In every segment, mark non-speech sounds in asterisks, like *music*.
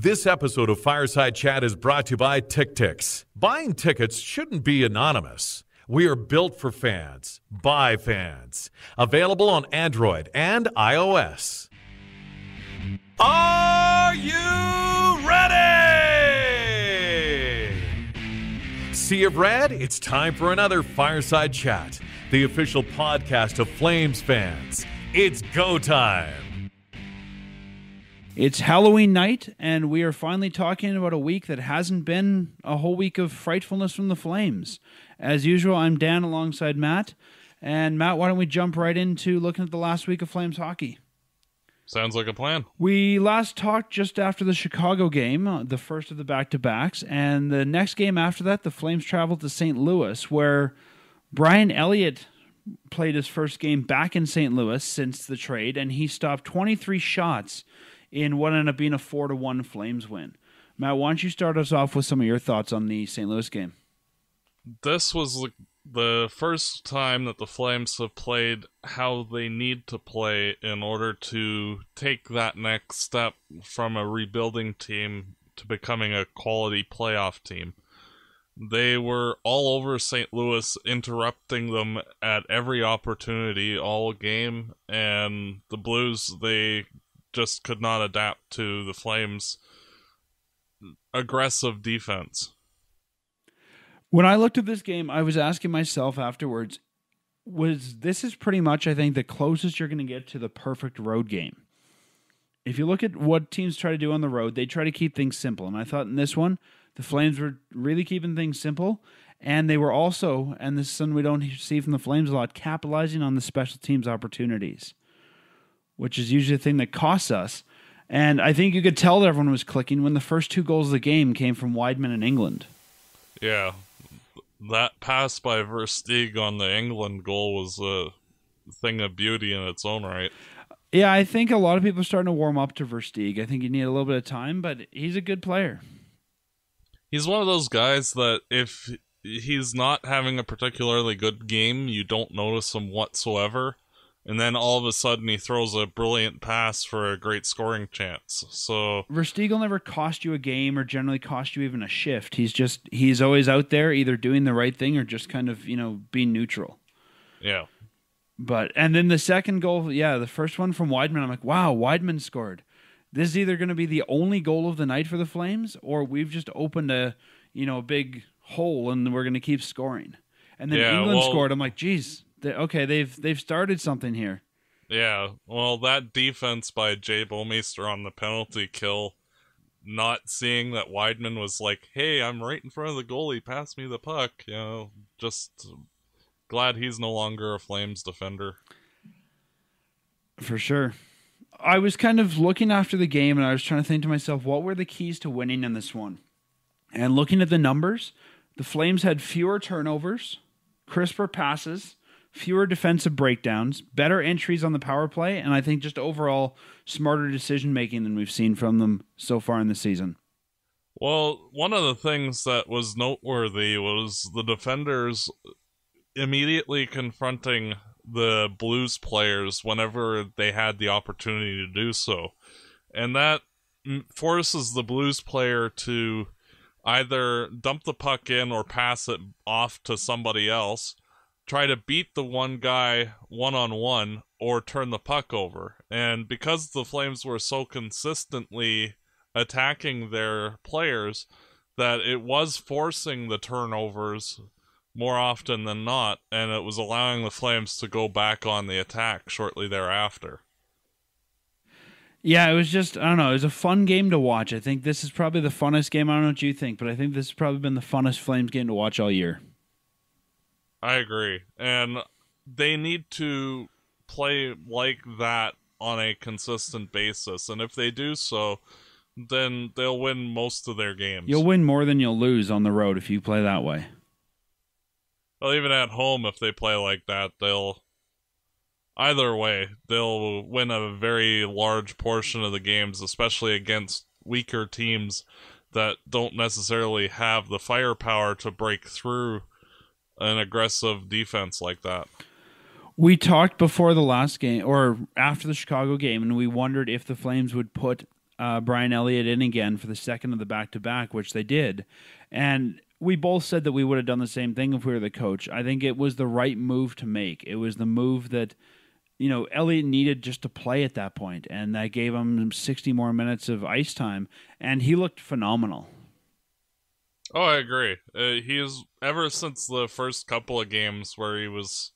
This episode of Fireside Chat is brought to you by TickTix. Buying tickets shouldn't be anonymous. We are built for fans, by fans. Available on Android and iOS. Are you ready? Sea of Red, it's time for another Fireside Chat, the official podcast of Flames fans. It's go time. It's Halloween night, and we are finally talking about a week that hasn't been a whole week of frightfulness from the Flames. As usual, I'm Dan alongside Matt. And Matt, why don't we jump right into looking at the last week of Flames hockey? Sounds like a plan. We last talked just after the Chicago game, uh, the first of the back to backs, and the next game after that, the Flames traveled to St. Louis, where Brian Elliott played his first game back in St. Louis since the trade, and he stopped 23 shots in what ended up being a four to one Flames win. Matt, why don't you start us off with some of your thoughts on the St. Louis game? This was the first time that the Flames have played how they need to play in order to take that next step from a rebuilding team to becoming a quality playoff team. They were all over St. Louis, interrupting them at every opportunity all game, and the Blues, they just could not adapt to the Flames' aggressive defense. When I looked at this game, I was asking myself afterwards, was this is pretty much I think the closest you're going to get to the perfect road game. If you look at what teams try to do on the road, they try to keep things simple. And I thought in this one, the Flames were really keeping things simple. And they were also, and this is something we don't see from the Flames a lot, capitalizing on the special teams opportunities, which is usually the thing that costs us. And I think you could tell that everyone was clicking when the first two goals of the game came from Wideman in Engelland. Yeah, that pass by Versteeg on the Engelland goal was a thing of beauty in its own right. Yeah, I think a lot of people are starting to warm up to Versteeg. I think you need a little bit of time, but he's a good player. He's one of those guys that if he's not having a particularly good game, you don't notice him whatsoever. And then all of a sudden he throws a brilliant pass for a great scoring chance. So Versteeg will never cost you a game or generally cost you even a shift. He's just he's always out there either doing the right thing or just kind of, you know, being neutral. Yeah. But and then the second goal, yeah, the first one from Wideman, I'm like, wow, Wideman scored. This is either going to be the only goal of the night for the Flames, or we've just opened a you know a big hole and we're going to keep scoring. And then Yeah, Engelland well- scored. I'm like, geez, they, okay, they've they've started something here. Yeah. Well, that defense by Jay Bouwmeester on the penalty kill, not seeing that Wideman was like, hey, I'm right in front of the goalie, pass me the puck, you know, just glad he's no longer a Flames defender. For sure. I was kind of looking after the game and I was trying to think to myself, what were the keys to winning in this one? And looking at the numbers, the Flames had fewer turnovers, crisper passes, fewer defensive breakdowns, better entries on the power play, and I think just overall smarter decision making than we've seen from them so far in the season. Well, one of the things that was noteworthy was the defenders immediately confronting the Blues players whenever they had the opportunity to do so. And that forces the Blues player to either dump the puck in or pass it off to somebody else, try to beat the one guy one on one, or turn the puck over. And because the Flames were so consistently attacking their players that it was forcing the turnovers more often than not, and it was allowing the Flames to go back on the attack shortly thereafter. Yeah, it was just I don't know. It was a fun game to watch. I think this is probably the funnest game. I don't know what you think, but I think this has probably been the funnest Flames game to watch all year. I agree. And they need to play like that on a consistent basis. And if they do so, then they'll win most of their games. You'll win more than you'll lose on the road if you play that way. Well, even at home, if they play like that, they'll. Either way, they'll win a very large portion of the games, especially against weaker teams that don't necessarily have the firepower to break through an aggressive defense like that. We talked before the last game or after the Chicago game, and we wondered if the Flames would put uh, Brian Elliott in again for the second of the back to back, which they did. And we both said that we would have done the same thing if we were the coach. I think it was the right move to make. It was the move that, you know, Elliott needed just to play at that point, and that gave him 60 more minutes of ice time, and he looked phenomenal. Oh, I agree. Uh, he's ever since the first couple of games where he was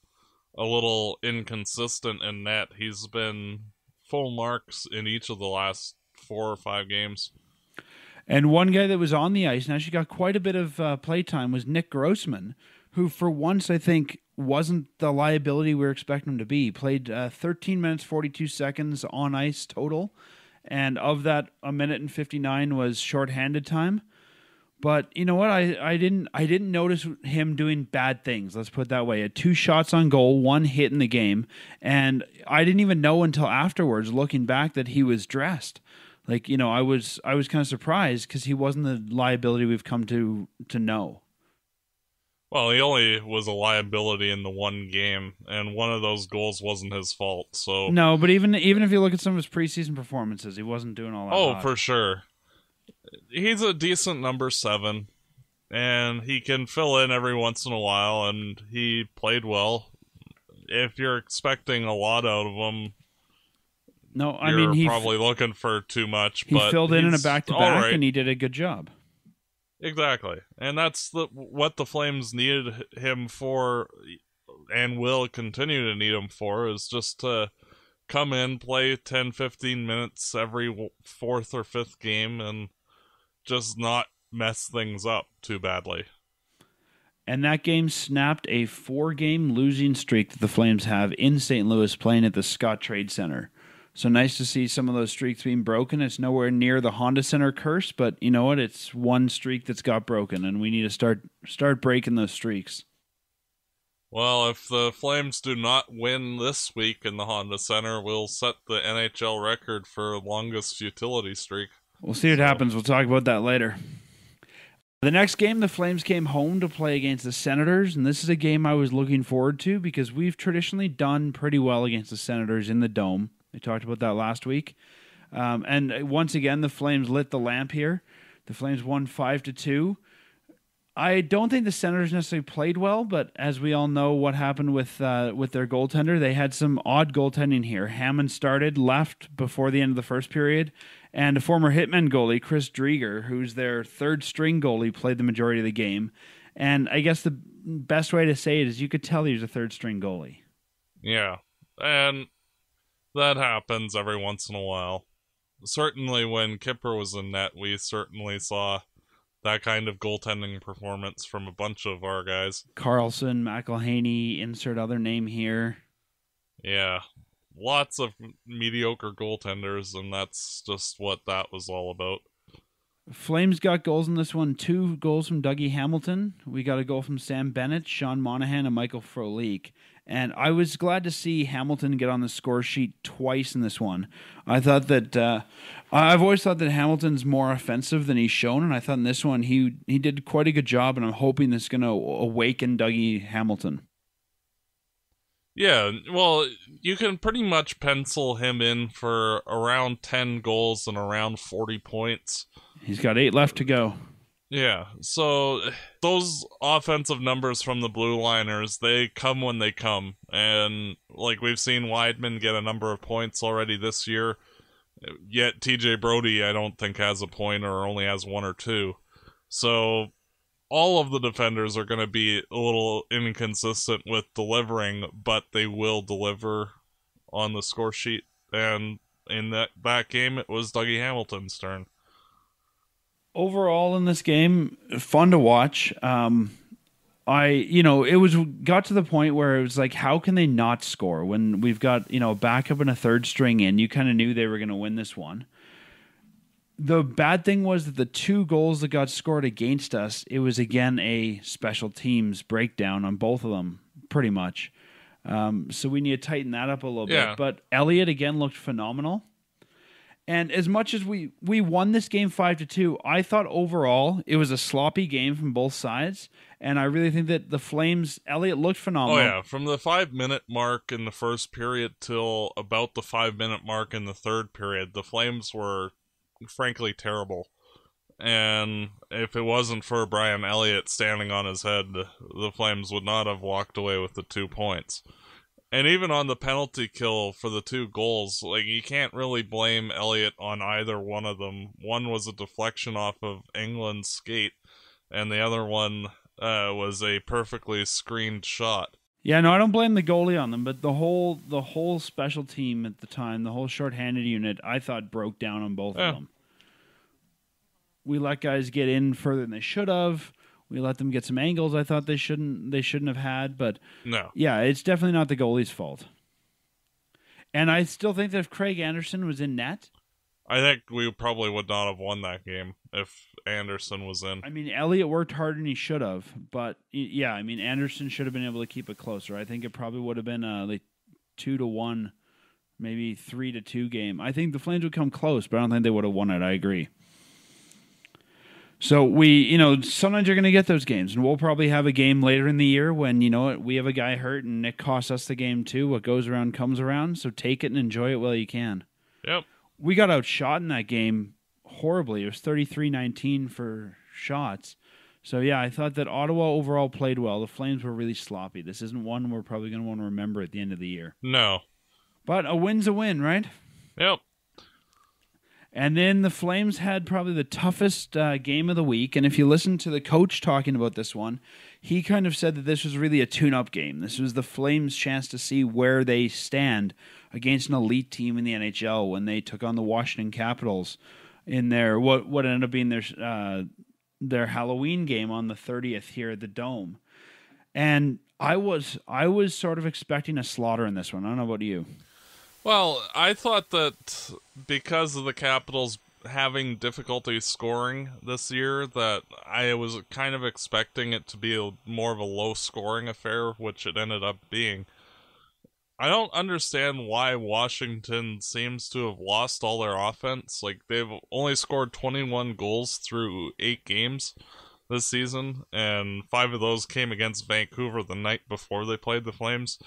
a little inconsistent in net, he's been full marks in each of the last four or five games. And one guy that was on the ice and actually got quite a bit of uh, play time was Nick Grossmann, who for once I think wasn't the liability we were expecting him to be. He played uh, 13 minutes 42 seconds on ice total, and of that, a minute and 59 was shorthanded time. But you know what? I, I didn't I didn't notice him doing bad things. Let's put it that way. He had two shots on goal, one hit in the game, and I didn't even know until afterwards, looking back, that he was dressed. Like you know, I was I was kind of surprised because he wasn't the liability we've come to to know. Well, he only was a liability in the one game, and one of those goals wasn't his fault. So no, but even even if you look at some of his preseason performances, he wasn't doing all that. Oh, hot. for sure. He's a decent number seven, and he can fill in every once in a while, and he played well. If you're expecting a lot out of him, no, I you're mean he probably looking for too much. he but filled in in a back to back, right. and he did a good job. Exactly. And that's the what the Flames needed him for and will continue to need him for is just to come in, play 10 15 minutes every fourth or fifth game and just not mess things up too badly. And that game snapped a four game losing streak that the Flames have in St. Louis playing at the Scottrade Center. So nice to see some of those streaks being broken. It's nowhere near the Honda Center curse, but you know what? It's one streak that's got broken, and we need to start start breaking those streaks. Well, if the Flames do not win this week in the Honda Center, we'll set the NHL record for longest futility streak. We'll see what happens. We'll talk about that later. The next game, the Flames came home to play against the Senators, and this is a game I was looking forward to because we've traditionally done pretty well against the Senators in the Dome. We talked about that last week. Um, and once again, the Flames lit the lamp here. The Flames won five to two. I don't think the Senators necessarily played well, but as we all know, what happened with uh, with their goaltender, they had some odd goaltending here. Hammond started, left before the end of the first period, and a former Hitman goalie, Chris Driedger, who's their third string goalie, played the majority of the game. And I guess the best way to say it is you could tell he was a third string goalie. Yeah. And that happens every once in a while. Certainly when Kipper was in net, we certainly saw that kind of goaltending performance from a bunch of our guys. Karlsson, McElhinney, insert other name here. Yeah. Lots of mediocre goaltenders, and that's just what that was all about. Flames got goals in this one. Two goals from Dougie Hamilton. We got a goal from Sam Bennett, Sean Monahan, and Michael Frolik. And I was glad to see Hamilton get on the score sheet twice in this one. I thought that uh, I've always thought that Hamilton's more offensive than he's shown, and I thought in this one he he did quite a good job. And I'm hoping this is going to awaken Dougie Hamilton. Yeah, well, you can pretty much pencil him in for around 10 goals and around 40 points. He's got eight left to go. Yeah, so those offensive numbers from the Blue Liners, they come when they come. And like we've seen Wideman get a number of points already this year. Yet TJ Brodie, I don't think has a point or only has one or two. So all of the defenders are going to be a little inconsistent with delivering, but they will deliver on the score sheet. And in that, that game, it was Dougie Hamilton's turn. overall in this game, fun to watch. Um, I, you know, it was got to the point where it was like, how can they not score when we've got you know a backup and a third string in? You kind of knew they were going to win this one. The bad thing was that the two goals that got scored against us, it was again a special teams breakdown on both of them, pretty much. Um, so we need to tighten that up a little Yeah. bit. But Elliott again looked phenomenal. And as much as we we won this game five to two, I thought overall it was a sloppy game from both sides, and I really think that the Flames Elliott looked phenomenal. Oh yeah, from the five minute mark in the first period till about the five minute mark in the third period, the Flames were frankly terrible. And if it wasn't for Brian Elliott standing on his head, the Flames would not have walked away with the two points. And even on the penalty kill for the two goals, like you can't really blame Elliott on either one of them. One was a deflection off of Engelland's skate, and the other one uh, was a perfectly screened shot. Yeah, no, I don't blame the goalie on them, but the whole the whole special team at the time, the whole shorthanded unit, I thought broke down on both Yeah. of them. We let guys get in further than they should have. We let them get some angles I thought they shouldn't they shouldn't have had, but No. yeah, it's definitely not the goalie's fault. And I still think that if Craig Anderson was in net, I think we probably would not have won that game if Anderson was in. I mean, Elliott worked harder than he should have, but yeah, I mean, Anderson should have been able to keep it closer. I think it probably would have been a like two to one, maybe three to two game. I think the Flames would come close, but I don't think they would have won it. I agree. So we, you know, sometimes you're going to get those games, and we'll probably have a game later in the year when you know we have a guy hurt and it costs us the game too. What goes around comes around. So take it and enjoy it while you can Yep. we got outshot in that game horribly. It was 33-19 for shots. So yeah, I thought that Ottawa overall played well. The Flames were really sloppy. This isn't one we're probably going to want to remember at the end of the year. No. But a win's a win, right? Yep. And then the Flames had probably the toughest uh, game of the week. And if you listen to the coach talking about this one, he kind of said that this was really a tune up game. This was the Flames' chance to see where they stand against an elite team in the NHL when they took on the Washington Capitals in their what what ended up being their uh, their Halloween game on the 30th here at the Dome. And I was I was sort of expecting a slaughter in this one. I don't know about you. Well, I thought that because of the Capitals having difficulty scoring this year, that I was kind of expecting it to be a, more of a low scoring affair, which it ended up being. I don't understand why Washington seems to have lost all their offense. Like, they've only scored 21 goals through eight games this season, and five of those came against Vancouver the night before they played the Flames.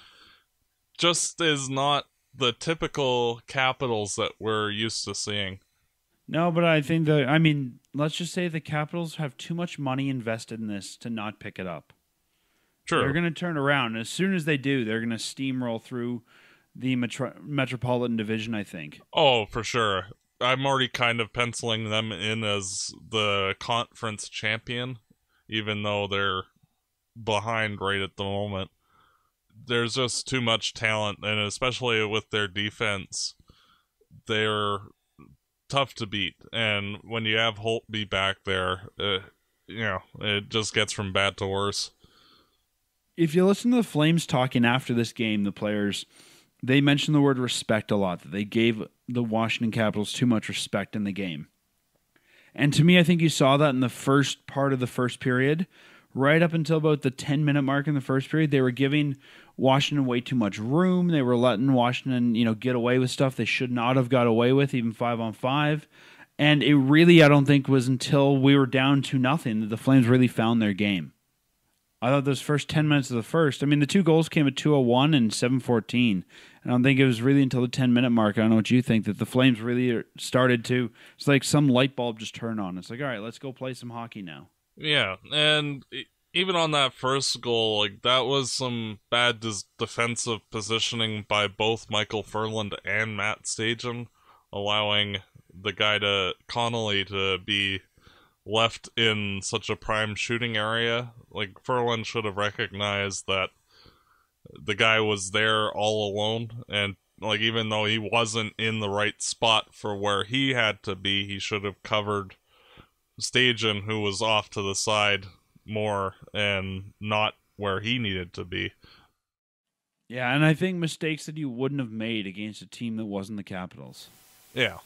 Just is not the typical Capitals that we're used to seeing. No, but I think the I mean, let's just say the Capitals have too much money invested in this to not pick it up. True. They're going to turn around. As soon as they do, they're going to steamroll through the metro- Metropolitan Division, I think. Oh, for sure. I'm already kind of penciling them in as the conference champion, even though they're behind right at the moment. There's just too much talent, and especially with their defense, they're tough to beat. And when you have Holtby back there, uh, you know, it just gets from bad to worse. If you listen to the Flames talking after this game, the players they mentioned the word respect a lot. That they gave the Washington Capitals too much respect in the game. And to me, I think you saw that in the first part of the first period. Right up until about the 10 minute mark in the first period, they were giving Washington way too much room. They were letting Washington, you know, get away with stuff they should not have got away with, even five on five. And it really, I don't think, was until we were down to nothing that the Flames really found their game. I thought those first 10 minutes of the first, I mean, the two goals came at 201 and 714. I don't think it was really until the 10 minute mark. I don't know what you think that the Flames really started to. It's like some light bulb just turned on. It's like, all right, let's go play some hockey now. Yeah, and even on that first goal, like that was some bad defensive positioning by both Michael Ferland and Matt Stajan, allowing the guy to Connolly to be left in such a prime shooting area. Like Ferland should have recognized that the guy was there all alone and like even though he wasn't in the right spot for where he had to be, he should have covered Stajan, who was off to the side more and not where he needed to be. Yeah, and I think mistakes that you wouldn't have made against a team that wasn't the Capitals. Yeah,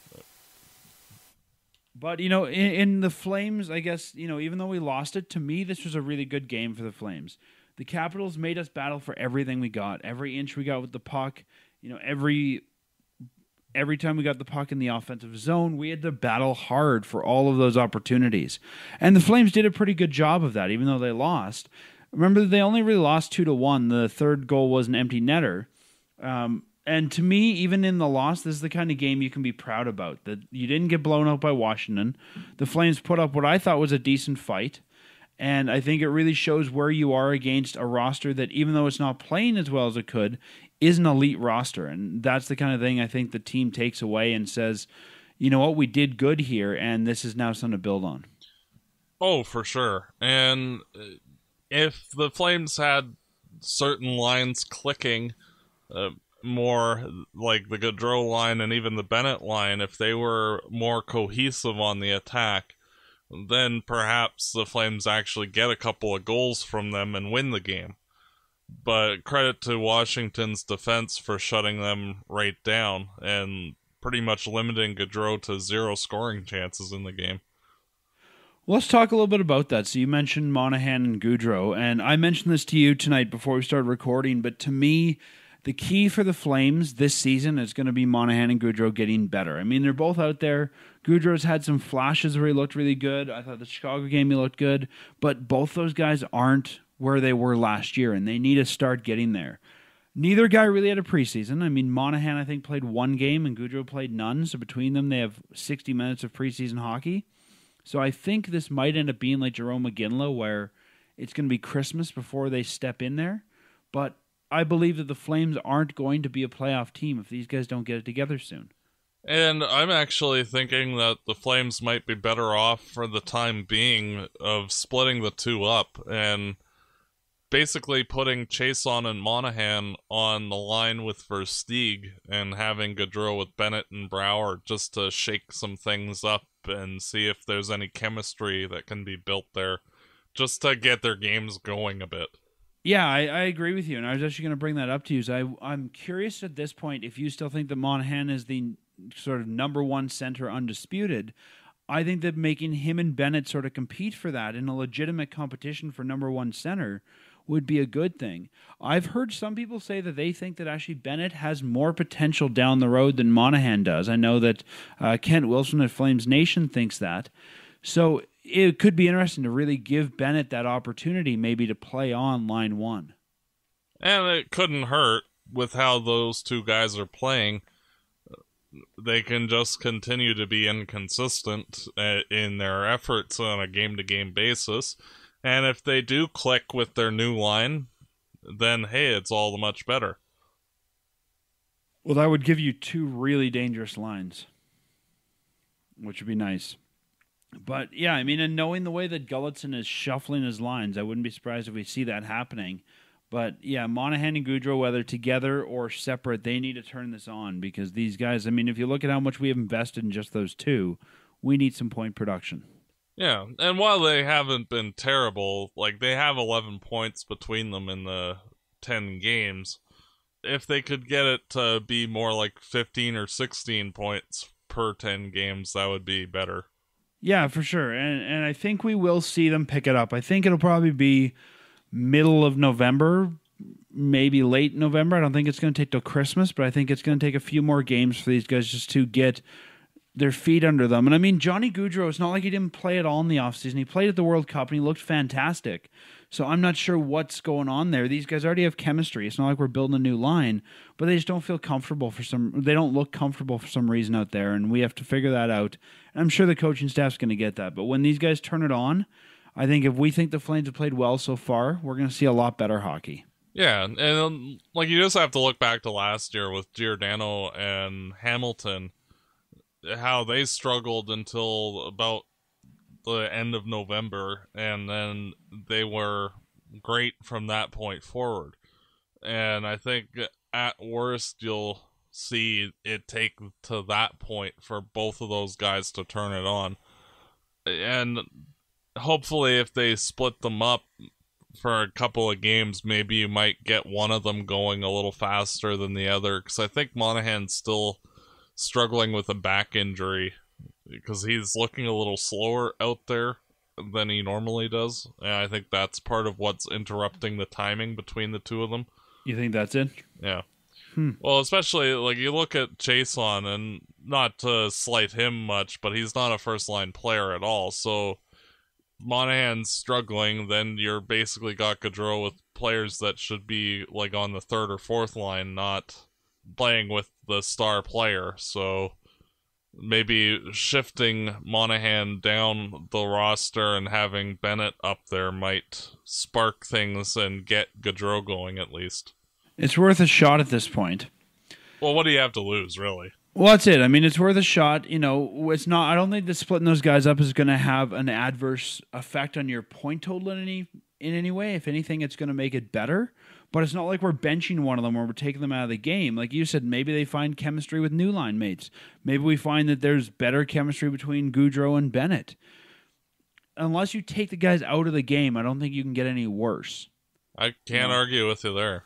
But you know, in, in the Flames, I guess you know, even though we lost it, to me, this was a really good game for the Flames. The Capitals made us battle for everything we got, every inch we got with the puck. You know, every every time we got the puck in the offensive zone, we had to battle hard for all of those opportunities. And the Flames did a pretty good job of that, even though they lost. Remember, they only really lost two to one. The third goal was an empty netter. Um, And to me, even in the loss, this is the kind of game you can be proud about. That you didn't get blown out by Washington. The Flames put up what I thought was a decent fight. And I think it really shows where you are against a roster that, even though it's not playing as well as it could, is an elite roster. And that's the kind of thing I think the team takes away and says, you know what, we did good here, and this is now something to build on. Oh, for sure. And uh, if the Flames had certain lines clicking, uh, more like the Gaudreau line and even the Bennett line, if they were more cohesive on the attack, then perhaps the Flames actually get a couple of goals from them and win the game. But credit to Washington's defense for shutting them right down and pretty much limiting Gaudreau to zero scoring chances in the game. let's talk a little bit about that. So you mentioned Monahan and Gaudreau, and I mentioned this to you tonight before we started recording. But to me, the key for the Flames this season is going to be Monahan and Gaudreau getting better. I mean, they're both out there. Gaudreau's had some flashes where he looked really good. I thought the Chicago game he looked good, but both those guys aren't where they were last year, and they need to start getting there. Neither guy really had a preseason. I mean, Monahan, I think, played one game and Gaudreau played none. So between them, they have 60 minutes of preseason hockey. So I think this might end up being like Jarome Iginla, where it's going to be Christmas before they step in there. But I believe that the Flames aren't going to be a playoff team if these guys don't get it together soon. And I'm actually thinking that the Flames might be better off for the time being of splitting the two up and basically putting Chiasson and Monahan on the line with Versteeg and having Gaudreau with Bennett and Brouwer just to shake some things up and see if there's any chemistry that can be built there just to get their games going a bit. Yeah, I, I agree with you, and I was actually going to bring that up to you. So I, I'm curious at this point if you still think that Monahan is the sort of number one center undisputed. I think that making him and Bennett sort of compete for that in a legitimate competition for number one center would be a good thing. I've heard some people say that they think that actually Bennett has more potential down the road than Monahan does. I know that uh, Kent Wilson at Flames Nation thinks that. So it could be interesting to really give Bennett that opportunity, maybe to play on line one. And it couldn't hurt with how those two guys are playing. They can just continue to be inconsistent uh, in their efforts on a game to game basis. And if they do click with their new line, then hey, it's all the much better. Well, that would give you two really dangerous lines, which would be nice. But yeah, I mean, and knowing the way that Gulutzan is shuffling his lines, I wouldn't be surprised if we see that happening. But yeah, Monahan and Gaudreau, whether together or separate, they need to turn this on because these guys, I mean, if you look at how much we have invested in just those two, we need some point production. Yeah, and while they haven't been terrible, like they have 11 points between them in the 10 games, if they could get it to be more like 15 or 16 points per 10 games, that would be better. Yeah, for sure. And and I think we will see them pick it up. I think it'll probably be middle of November, maybe late November. I don't think it's going to take till Christmas, but I think it's going to take a few more games for these guys just to get their feet under them. And I mean, Johnny Gaudreau, it's not like he didn't play at all in the offseason. He played at the World Cup and he looked fantastic. So I'm not sure what's going on there. These guys already have chemistry. It's not like we're building a new line, but they just don't feel comfortable for some they don't look comfortable for some reason out there and we have to figure that out. And I'm sure the coaching staff's going to get that. But when these guys turn it on, I think if we think the Flames have played well so far, we're going to see a lot better hockey. Yeah, and um, like you just have to look back to last year with Giordano and Hamilton, how they struggled until about the end of November, and then they were great from that point forward. And I think at worst, you'll see it take to that point for both of those guys to turn it on. And hopefully, if they split them up for a couple of games, maybe you might get one of them going a little faster than the other. Because I think Monahan's still struggling with a back injury because he's looking a little slower out there than he normally does. And I think that's part of what's interrupting the timing between the two of them. You think that's it? Yeah. Hmm. Well, especially like you look at Chiasson, and not to slight him much, but he's not a first line player at all. So Monahan's struggling, then you're basically got Gaudreau with players that should be like on the third or fourth line, not playing with the star player. So maybe shifting Monahan down the roster and having Bennett up there might spark things and get Gaudreau going at least. It's worth a shot at this point. Well, what do you have to lose, really? Well, that's it. I mean, it's worth a shot. You know, it's not. I don't think that splitting those guys up is going to have an adverse effect on your point total in any in any way. If anything, it's going to make it better. But it's not like we're benching one of them or we're taking them out of the game. Like you said, maybe they find chemistry with new line mates. Maybe we find that there's better chemistry between Gaudreau and Bennett. Unless you take the guys out of the game, I don't think you can get any worse. I can't argue with you there.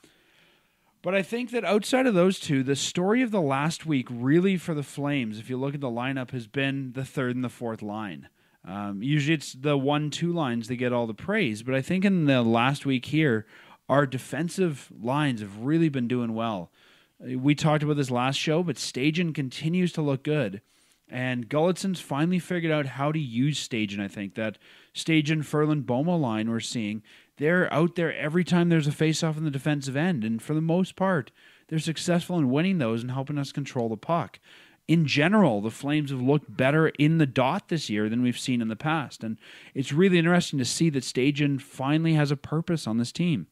But I think that outside of those two, the story of the last week, really for the Flames, if you look at the lineup, has been the third and the fourth line. Um, usually it's the one, two lines that get all the praise. But I think in the last week here, our defensive lines have really been doing well. We talked about this last show, but Stajan continues to look good. And Gulutzan's finally figured out how to use Stajan. I think that Stajan, Ferland, Bouma line we're seeing they're out there every time there's a face-off in the defensive end, and for the most part, they're successful in winning those and helping us control the puck. In general, the Flames have looked better in the dot this year than we've seen in the past, and it's really interesting to see that Stajan finally has a purpose on this team.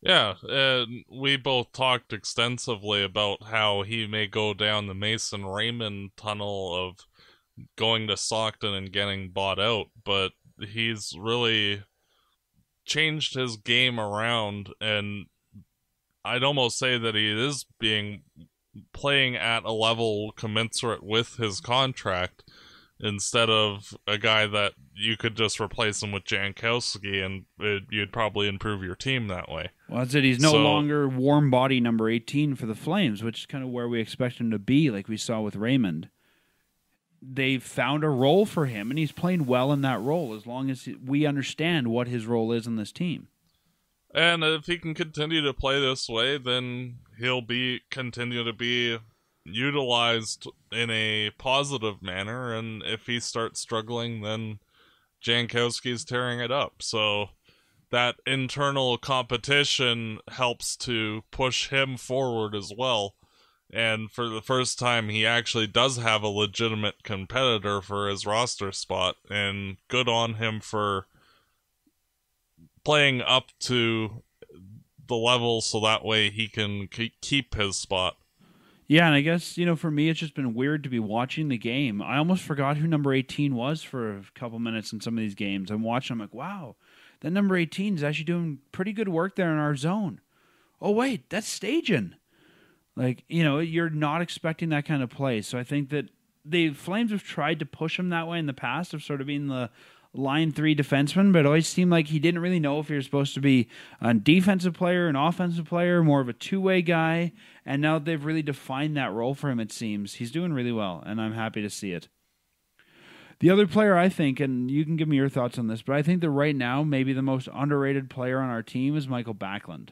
Yeah, and we both talked extensively about how he may go down the Mason Raymond tunnel of going to Stockton and getting bought out, but he's really changed his game around and I'd almost say that he is being playing at a level commensurate with his contract instead of a guy that you could just replace him with Jankowski and it, you'd probably improve your team that way. Well, that's it. He's no so, longer warm body number 18 for the Flames, which is kind of where we expect him to be, like we saw with Raymond they've found a role for him, and he's playing well in that role as long as we understand what his role is in this team. And if he can continue to play this way, then he'll be continue to be utilized in a positive manner. And if he starts struggling, then Jankowski's tearing it up. So that internal competition helps to push him forward as well and for the first time he actually does have a legitimate competitor for his roster spot and good on him for playing up to the level so that way he can keep his spot. Yeah and i guess you know for me it's just been weird to be watching the game. I almost forgot who number 18 was for a couple minutes in some of these games. I'm watching i'm like wow that number 18 is actually doing pretty good work there in our zone. Oh wait that's Stajan like, you know, you're not expecting that kind of play. So I think that the Flames have tried to push him that way in the past of sort of being the line three defenseman, but it always seemed like he didn't really know if he was supposed to be a defensive player, an offensive player, more of a two way guy. And now they've really defined that role for him, it seems. He's doing really well, and I'm happy to see it. The other player I think, and you can give me your thoughts on this, but I think that right now, maybe the most underrated player on our team is Michael Backlund.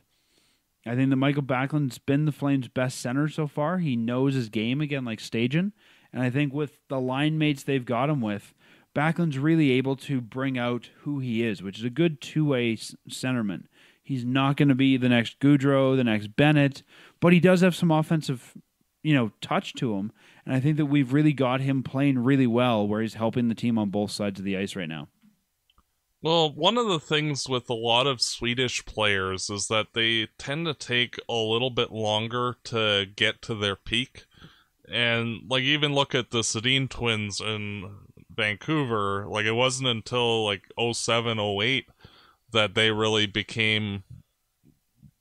I think that Michael Backlund's been the Flames' best center so far. He knows his game again, like Stajan. And I think with the line mates they've got him with, Backlund's really able to bring out who he is, which is a good two way centerman. He's not going to be the next Gaudreau, the next Bennett, but he does have some offensive, you know, touch to him. And I think that we've really got him playing really well, where he's helping the team on both sides of the ice right now. Well, one of the things with a lot of Swedish players is that they tend to take a little bit longer to get to their peak. And, like, even look at the Sedin twins in Vancouver, like, it wasn't until, like, 07, 08 that they really became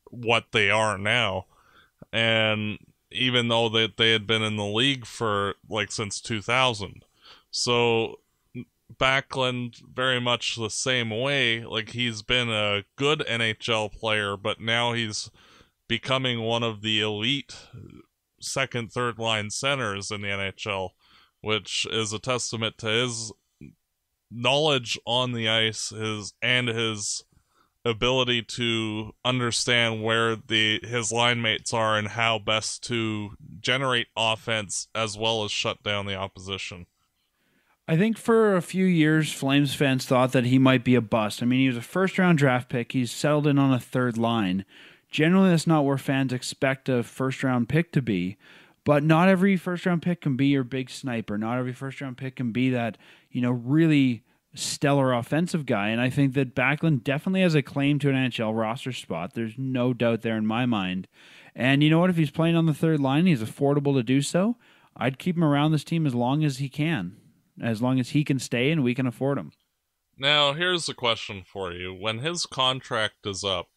what they are now. And even though that they had been in the league for, like, since 2000. So Backlund very much the same way. Like he's been a good NHL player, but now he's becoming one of the elite second, third line centers in the NHL, which is a testament to his knowledge on the ice, his and his ability to understand where the his line mates are and how best to generate offense as well as shut down the opposition. I think for a few years, Flames fans thought that he might be a bust. I mean, he was a first round draft pick. He's settled in on a third line. Generally, that's not where fans expect a first round pick to be. But not every first round pick can be your big sniper. Not every first round pick can be that, you know, really stellar offensive guy. And I think that Backlund definitely has a claim to an NHL roster spot. There's no doubt there in my mind. And you know what? If he's playing on the third line, he's affordable to do so. I'd keep him around this team as long as he can, as long as he can stay and we can afford him. Now, here's a question for you. When his contract is up,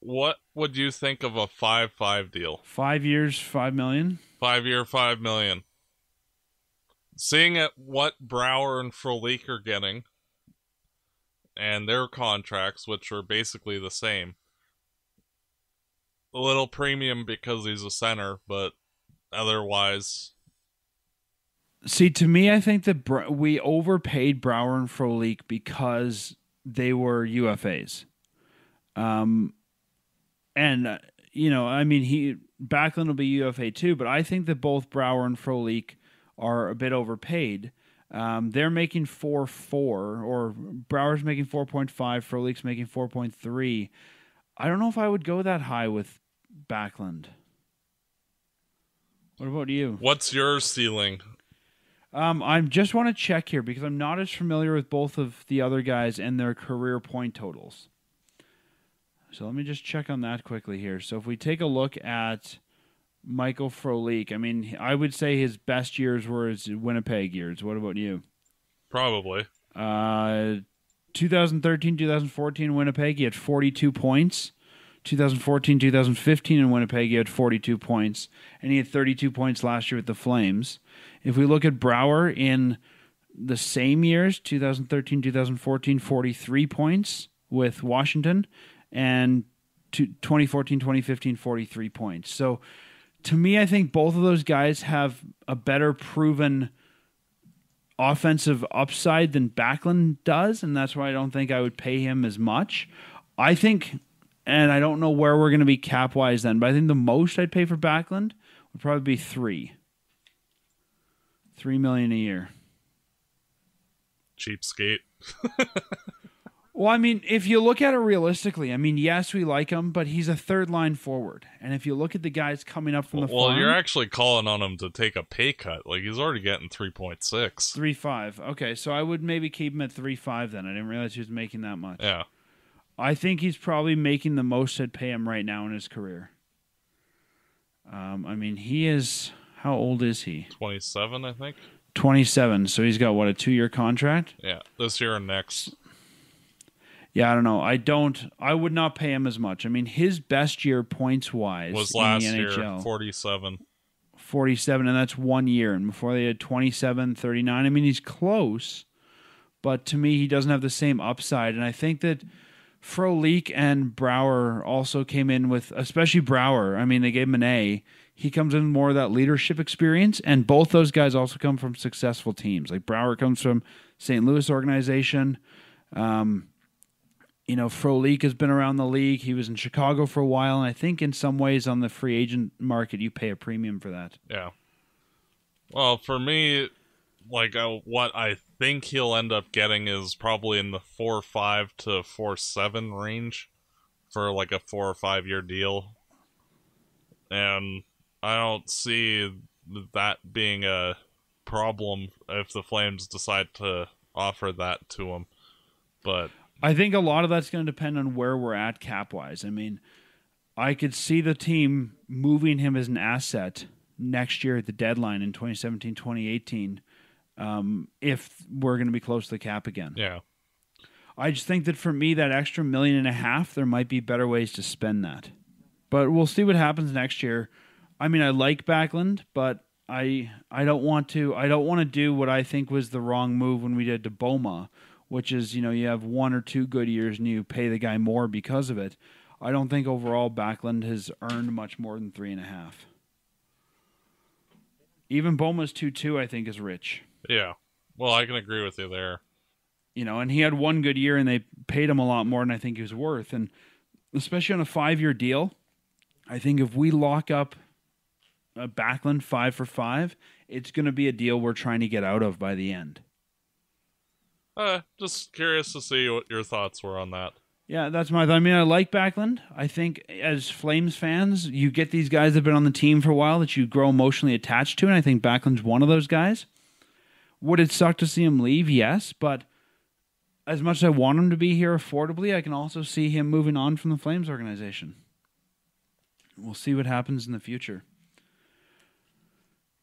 what would you think of a 5 5 deal? Five years, five million. Five year, 5 million. Seeing at what Brouwer and Frolik are getting, and their contracts, which are basically the same, a little premium because he's a center, but otherwise, See, to me, I think that Br- we overpaid Brouwer and Frolik because they were UFAs. Um, and uh, you know, I mean, he Backlund will be UFA too, but I think that both Brouwer and Frolik are a bit overpaid. Um, they're making four four, or Brouwer's making four point five, Frolik's making four point three. I don't know if I would go that high with Backlund. What about you? what's your ceiling? Um, I just want to check here because I'm not as familiar with both of the other guys and their career point totals. So let me just check on that quickly here. So if we take a look at Michael Frolik, I mean, I would say his best years were his Winnipeg years. What about you? Probably. Uh, 2013, 2014 Winnipeg, he had 42 points. 2014, 2015 in Winnipeg, he had 42 points, and he had 32 points last year with the Flames. If we look at Brouwer in the same years, 2013, 2014, 43 points with Washington, and to 2014, 2015, 43 points. So to me, I think both of those guys have a better proven offensive upside than Backlund does, and that's why I don't think I would pay him as much. I think, and I don't know where we're going to be cap wise then, but I think the most I'd pay for Backlund would probably be three, three million a year. Cheapskate. *laughs* Well, I mean, if you look at it realistically, I mean, yes, we like him, but he's a third line forward, and if you look at the guys coming up from the Well, farm, you're actually calling on him to take a pay cut. Like he's already getting three point six. three five. Okay, so I would maybe keep him at three five. Then I didn't realize he was making that much. Yeah. I think he's probably making the most I'd pay him right now in his career. Um, I mean, he is. How old is he? Twenty seven, I think. 27. So he's got, what, a two year contract? Yeah. This year and next. Yeah, I don't know. I don't. I would not pay him as much. I mean, his best year points wise Was last year NHL, forty seven. 47, and that's one year. And before they had 27, 39. I mean, he's close, but to me, he doesn't have the same upside. And I think that Frolik and Brouwer also came in with, especially Brouwer. I mean, they gave him an A. He comes in more of that leadership experience, and both those guys also come from successful teams. Like Brouwer comes from St. Louis organization. Um, you know, Frolik has been around the league. He was in Chicago for a while, and I think in some ways on the free agent market, you pay a premium for that. Yeah. Well, for me, like uh, what I think he'll end up getting is probably in the four five to four seven range for like a four or five year deal, and I don't see that being a problem if the Flames decide to offer that to him. But I think a lot of that's going to depend on where we're at cap wise. I mean, I could see the team moving him as an asset next year at the deadline in 2017, 2018, um, if we're going to be close to the cap again. yeah, I just think that for me, that extra million and a half, there might be better ways to spend that. But we'll see what happens next year. I mean, I like Backlund, but I I don't want to I don't want to do what I think was the wrong move when we did to Bouma, which is you know you have one or two good years and you pay the guy more because of it. I don't think overall Backlund has earned much more than three and a half. Even Bouma's two two, I think, is rich. yeah. Well, I can agree with you there. you know, and he had one good year and they paid him a lot more than I think he was worth. And especially on a five year deal, I think if we lock up a Backlund five for five, it's going to be a deal we're trying to get out of by the end. Uh, just curious to see what your thoughts were on that. Yeah, that's my. I mean, I like Backlund. I think as Flames fans, you get these guys that have been on the team for a while that you grow emotionally attached to, and I think Backlund's one of those guys. Would it suck to see him leave? Yes, but as much as I want him to be here affordably, I can also see him moving on from the Flames organization. We'll see what happens in the future.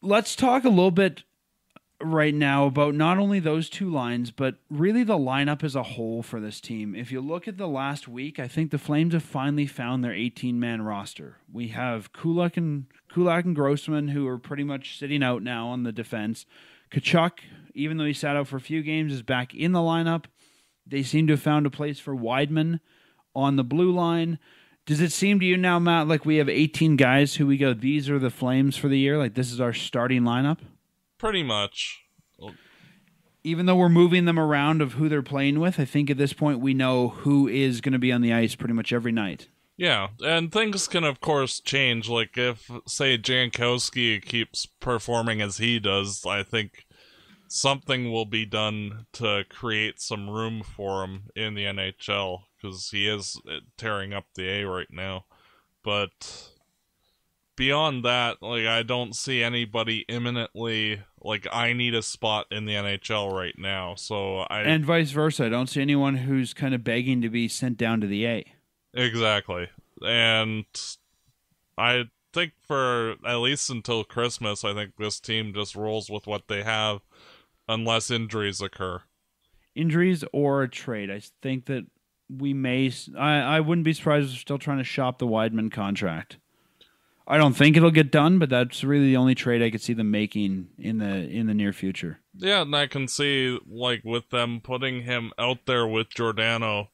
Let's talk a little bit right now about not only those two lines, but really the lineup as a whole for this team. If you look at the last week, I think the Flames have finally found their 18 man roster. We have Kulak and Kulak and Grossmann, who are pretty much sitting out now on the defense. Tkachuk, even though he sat out for a few games, is back in the lineup. They seem to have found a place for Wideman on the blue line. Does it seem to you now, Matt, like we have 18 guys who we go, these are the Flames for the year? Like this is our starting lineup? Pretty much. Even though we're moving them around of who they're playing with, I think at this point we know who is going to be on the ice pretty much every night. Yeah, and things can of course change. Like if, say, Jankowski keeps performing as he does, I think something will be done to create some room for him in the NHL because he is uh, tearing up the A right now. But beyond that, like I don't see anybody imminently like I need a spot in the NHL right now. So I And vice versa. I don't see anyone who's kind of begging to be sent down to the A. exactly. And I think for at least until Christmas, I think this team just rolls with what they have unless injuries occur. Injuries or a trade. I think that we may. I, I wouldn't be surprised if we're still trying to shop the Wideman contract. I don't think it'll get done, but that's really the only trade I could see them making in the in the near future. Yeah, and I can see like with them putting him out there with Giordano,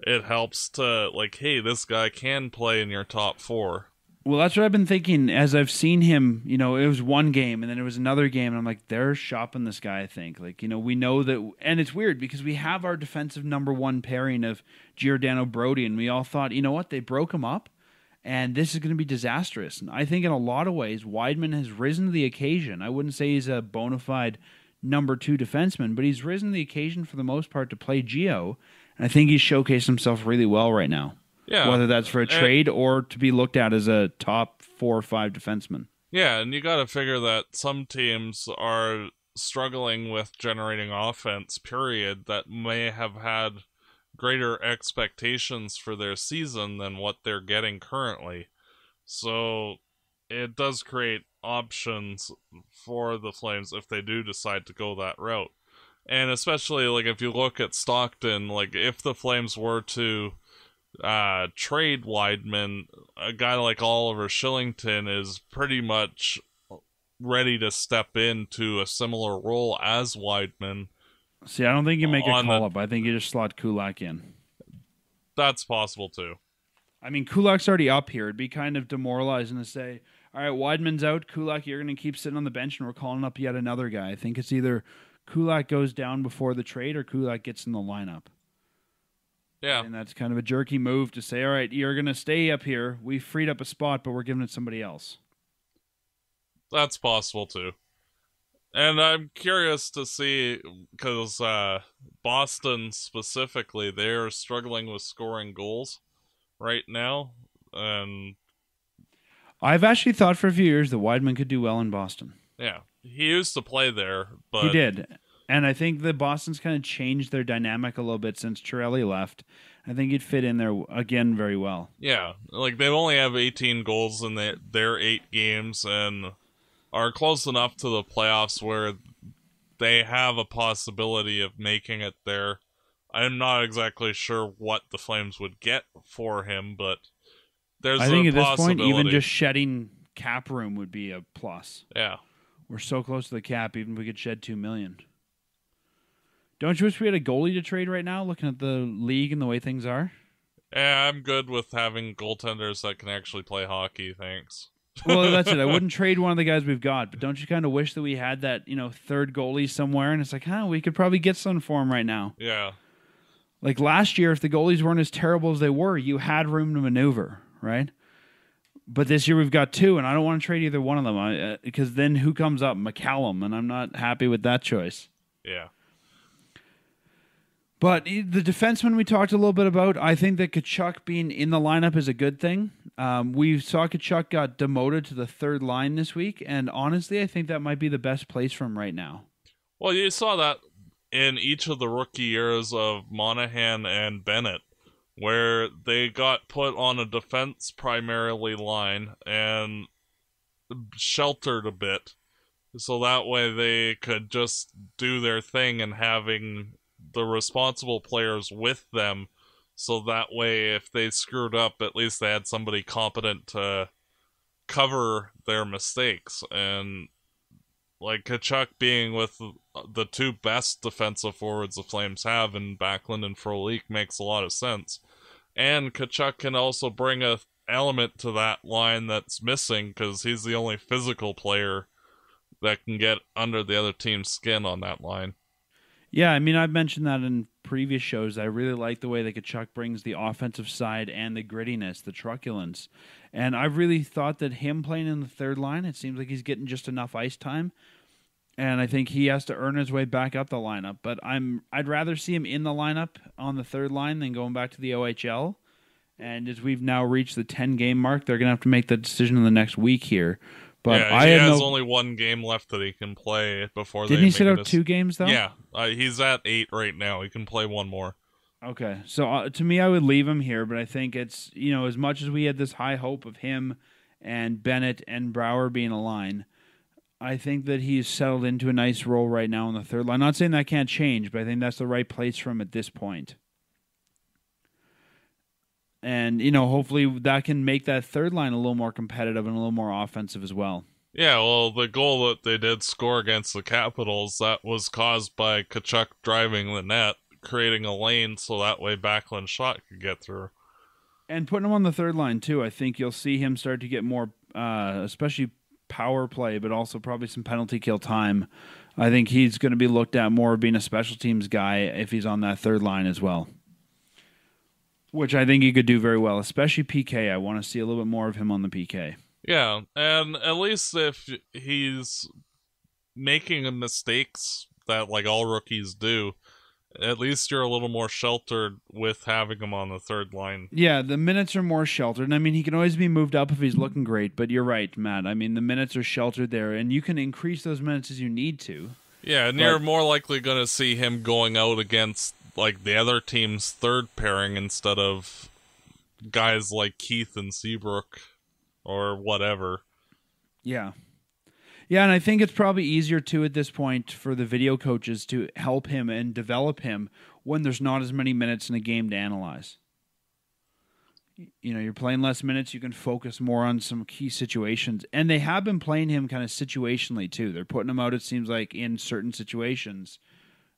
it helps to like, hey, this guy can play in your top four. Well, that's what I've been thinking as I've seen him. You know, it was one game and then it was another game, and I'm like, they're shopping this guy. I think, like, you know, we know that, and it's weird because we have our defensive number one pairing of Giordano Brodie, and we all thought, you know what, they broke him up, and this is going to be disastrous. And I think in a lot of ways, Wideman has risen to the occasion. I wouldn't say he's a bona fide number two defenseman, but he's risen to the occasion for the most part to play Geo, and I think he's showcased himself really well right now Yeah, whether that's for a And- trade or to be looked at as a top four or five defenseman. Yeah, and you got to figure that some teams are struggling with generating offense, period, that may have had greater expectations for their season than what they're getting currently. So it does create options for the Flames if they do decide to go that route. And especially like if you look at Stockton, like if the Flames were to uh, trade Wideman, a guy like Oliver Kylington is pretty much ready to step into a similar role as Wideman. See, I don't think you make a call the- up. I think you just slot Kulak in. That's possible too. I mean, Kulak's already up here. It'd be kind of demoralizing to say, all right, Wideman's out. Kulak, you're going to keep sitting on the bench, and we're calling up yet another guy. I think it's either Kulak goes down before the trade or Kulak gets in the lineup. Yeah, And that's kind of a jerky move to say, all right, you're going to stay up here. We freed up a spot, but we're giving it to somebody else. that's possible too. And I'm curious to see because uh, Boston specifically, they're struggling with scoring goals right now, and I've actually thought for a few years that Wideman could do well in Boston. yeah, he used to play there, but He did. And I think the Boston's kind of changed their dynamic a little bit since Chiarelli left. I think he'd fit in there again very well. Yeah, like they only have 18 goals in their, their eight games and are close enough to the playoffs where they have a possibility of making it there. I'm not exactly sure what the Flames would get for him, but there's I think a at this point, even just shedding cap room would be a plus. yeah. We're so close to the cap, even if we could shed two million. Don't you wish we had a goalie to trade right now, looking at the league and the way things are? Yeah, I'm good with having goaltenders that can actually play hockey. Thanks. Well, that's it. I wouldn't *laughs* trade one of the guys we've got, but don't you kind of wish that we had that, you know, third goalie somewhere? And it's like, huh, we could probably get some for him right now. Yeah, Like last year, if the goalies weren't as terrible as they were, you had room to maneuver, right? But this year we've got two, and I don't want to trade either one of them I, uh, because then who comes up? McCollum, and I'm not happy with that choice. yeah. But the defenseman we talked a little bit about, I think that Tkachuk being in the lineup is a good thing. Um, we saw Tkachuk got demoted to the third line this week, and honestly, I think that might be the best place for him right now. Well, you saw that in each of the rookie years of Monahan and Bennett, where they got put on a defense primarily line and sheltered a bit. So that way they could just do their thing and having the responsible players with them so that way if they screwed up at least they had somebody competent to cover their mistakes and like Tkachuk being with the two best defensive forwards the Flames have in Backlund and Frolik makes a lot of sense. And Tkachuk can also bring a element to that line that's missing because he's the only physical player that can get under the other team's skin on that line. Yeah, I mean, I've mentioned that in previous shows. I really like the way that Tkachuk brings the offensive side and the grittiness, the truculence. And I've really thought that him playing in the third line, it seems like he's getting just enough ice time. And I think he has to earn his way back up the lineup. But I'm I'd rather see him in the lineup on the third line than going back to the OHL. And as we've now reached the ten game mark, they're gonna have to make the decision in the next week here. But yeah, I he has no, only one game left that he can play before Didn't they he sit out two games though? Yeah, uh, he's at eight right now. He can play one more. Okay, so uh, to me, I would leave him here, but I think it's you know as much as we had this high hope of him and Bennett and Brouwer being a line, I think that he's settled into a nice role right now in the third line. Not saying that can't change, but I think that's the right place for him at this point. And you know, hopefully that can make that third line a little more competitive and a little more offensive as well. Yeah, well, the goal that they did score against the Capitals that was caused by Tkachuk driving the net, creating a lane so that way Backlund shot could get through. And putting him on the third line too, I think you'll see him start to get more, uh, especially power play, but also probably some penalty kill time. I think he's going to be looked at more being a special teams guy if he's on that third line as well. Which I think he could do very well, especially PK. I want to see a little bit more of him on the PK. Yeah, and at least if he's making mistakes that like all rookies do, at least you're a little more sheltered with having him on the third line. Yeah, the minutes are more sheltered. And I mean, he can always be moved up if he's looking great, but you're right, Matt. I mean, the minutes are sheltered there, and you can increase those minutes as you need to. Yeah, and But- you're more likely going to see him going out against like the other team's third pairing instead of guys like Keith and Seabrook or whatever. Yeah. Yeah, and I think it's probably easier too at this point for the video coaches to help him and develop him when there's not as many minutes in a game to analyze. You know, you're playing less minutes, you can focus more on some key situations. And they have been playing him kind of situationally too. They're putting him out, it seems like, in certain situations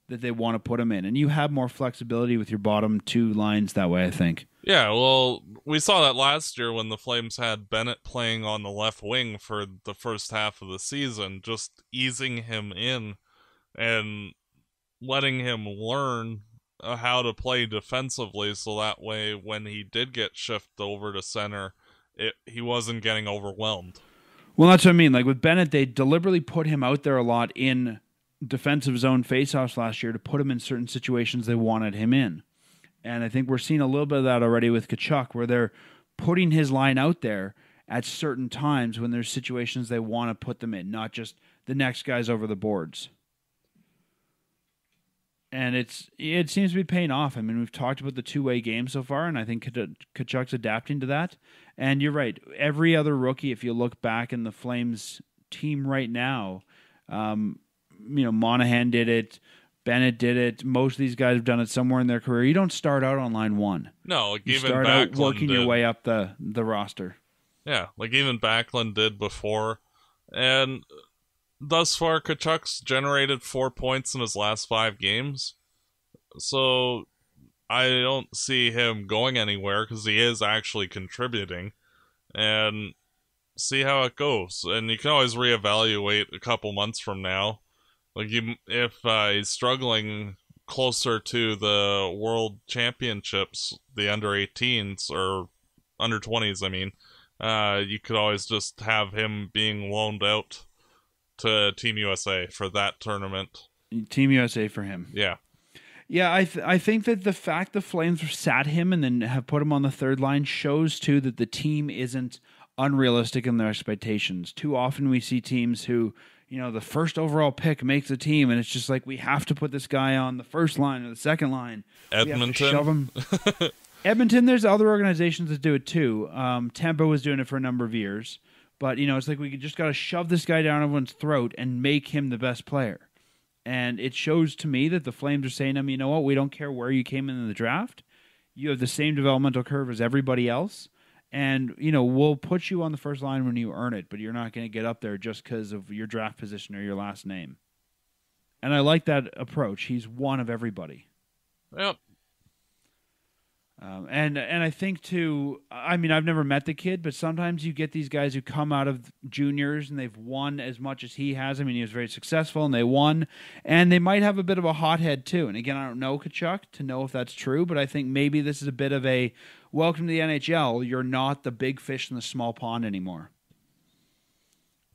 that they want to put him in. And you have more flexibility with your bottom two lines that way, I think. Yeah, well, we saw that last year when the Flames had Bennett playing on the left wing for the first half of the season, just easing him in and letting him learn uh, how to play defensively so that way when he did get shifted over to center, it, he wasn't getting overwhelmed. Well, that's what I mean. Like with Bennett, they deliberately put him out there a lot in defensive zone faceoffs last year to put him in certain situations they wanted him in. And I think we're seeing a little bit of that already with Tkachuk, where they're putting his line out there at certain times when there's situations they want to put them in, not just the next guys over the boards. And it's it seems to be paying off. I mean, we've talked about the two way game so far, and I think Kach- Tkachuk's adapting to that. And you're right. Every other rookie, if you look back in the Flames team right now, um, you know, Monahan did it, Bennett did it. Most of these guys have done it somewhere in their career. You don't start out on line one. No, like You even start out Backlund working your way up the the roster. Yeah, like even Backlund did before. And thus far, Tkachuk's generated four points in his last five games. So I don't see him going anywhere because he is actually contributing. And see how it goes. And you can always reevaluate a couple months from now. Like you, if uh, he's struggling closer to the world championships, the under 18s or under 20s, I mean, uh, you could always just have him being loaned out to Team USA for that tournament. Team USA for him. Yeah. Yeah, I th- I think that the fact the Flames sat him and then have put him on the third line shows too that the team isn't unrealistic in their expectations. Too often we see teams who, you know, the first overall pick makes a team and it's just like we have to put this guy on the first line or the second line. We have to Edmonton. shove him. *laughs* Edmonton, there's other organizations that do it too. Um, Tampa was doing it for a number of years, but you know, it's like we just got to shove this guy down everyone's throat and make him the best player. And it shows to me that the Flames are saying to him, you know what, we don't care where you came in the draft. You have the same developmental curve as everybody else. And, you know, we'll put you on the first line when you earn it, but you're not going to get up there just because of your draft position or your last name. And I like that approach. He's one of everybody. Yep. Um, and and I think too. I mean, I've never met the kid, but sometimes you get these guys who come out of juniors and they've won as much as he has. I mean, he was very successful and they won, and they might have a bit of a hothead too. And again, I don't know Tkachuk to know if that's true, but I think maybe this is a bit of a welcome to the NHL. You're not the big fish in the small pond anymore.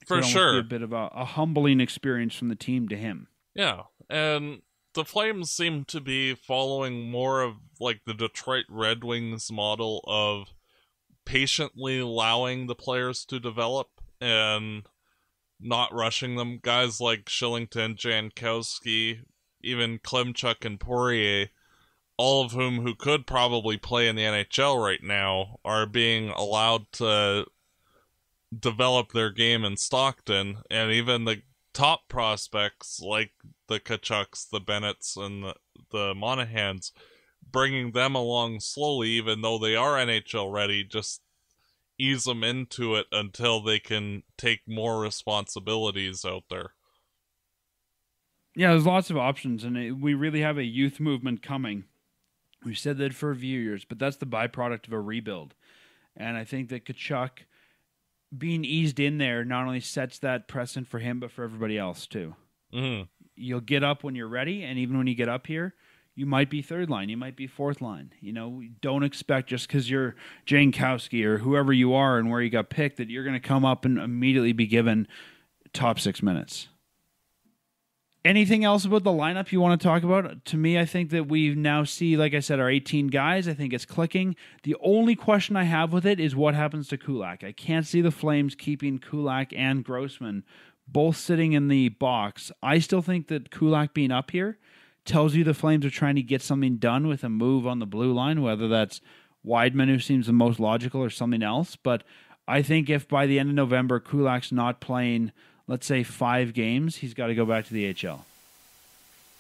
For Could sure. be a bit of a, a humbling experience from the team to him. Yeah, and the Flames seem to be following more of like the Detroit Red Wings model of patiently allowing the players to develop and not rushing them. Guys like Kylington, Jankowski, even Klimchuk and Poirier, all of whom who could probably play in the NHL right now, are being allowed to develop their game in Stockton, and even the top prospects like the Tkachuks, the Bennetts, and the, the Monahans, bringing them along slowly, even though they are NHL ready, just ease them into it until they can take more responsibilities out there. Yeah, there's lots of options, and it, we really have a youth movement coming. We've said that for a few years, but that's the byproduct of a rebuild. And I think that Tkachuk being eased in there not only sets that precedent for him, but for everybody else too. Mm. You'll get up when you're ready, and even when you get up here, you might be third line, you might be fourth line. You know, don't expect just because you're Jankowski or whoever you are and where you got picked that you're going to come up and immediately be given top six minutes. Anything else about the lineup you want to talk about? To me, I think that we now see, like I said, our 18 guys. I think it's clicking. The only question I have with it is what happens to Kulak. I can't see the Flames keeping Kulak and Grossmann both sitting in the box. I still think that Kulak being up here tells you the Flames are trying to get something done with a move on the blue line, whether that's Wideman, who seems the most logical, or something else. But I think if by the end of November Kulak's not playing, let's say five games, he's got to go back to the HL.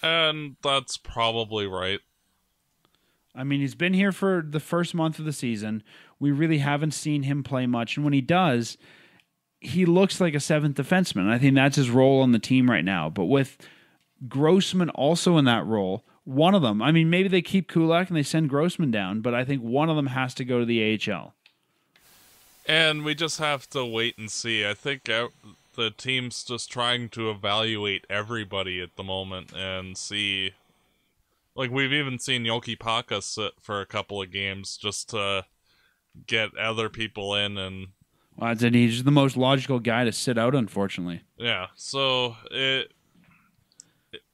And that's probably right. I mean, he's been here for the first month of the season. We really haven't seen him play much, and when he does, he looks like a seventh defenseman. I think that's his role on the team right now. But with Grossmann also in that role, one of them, I mean, maybe they keep Kulak and they send Grossmann down, but I think one of them has to go to the AHL. And we just have to wait and see. I think the team's just trying to evaluate everybody at the moment and see. Like we've even seen Jokipakka sit for a couple of games just to get other people in, and Well, I'd he's the most logical guy to sit out, unfortunately. yeah. So it,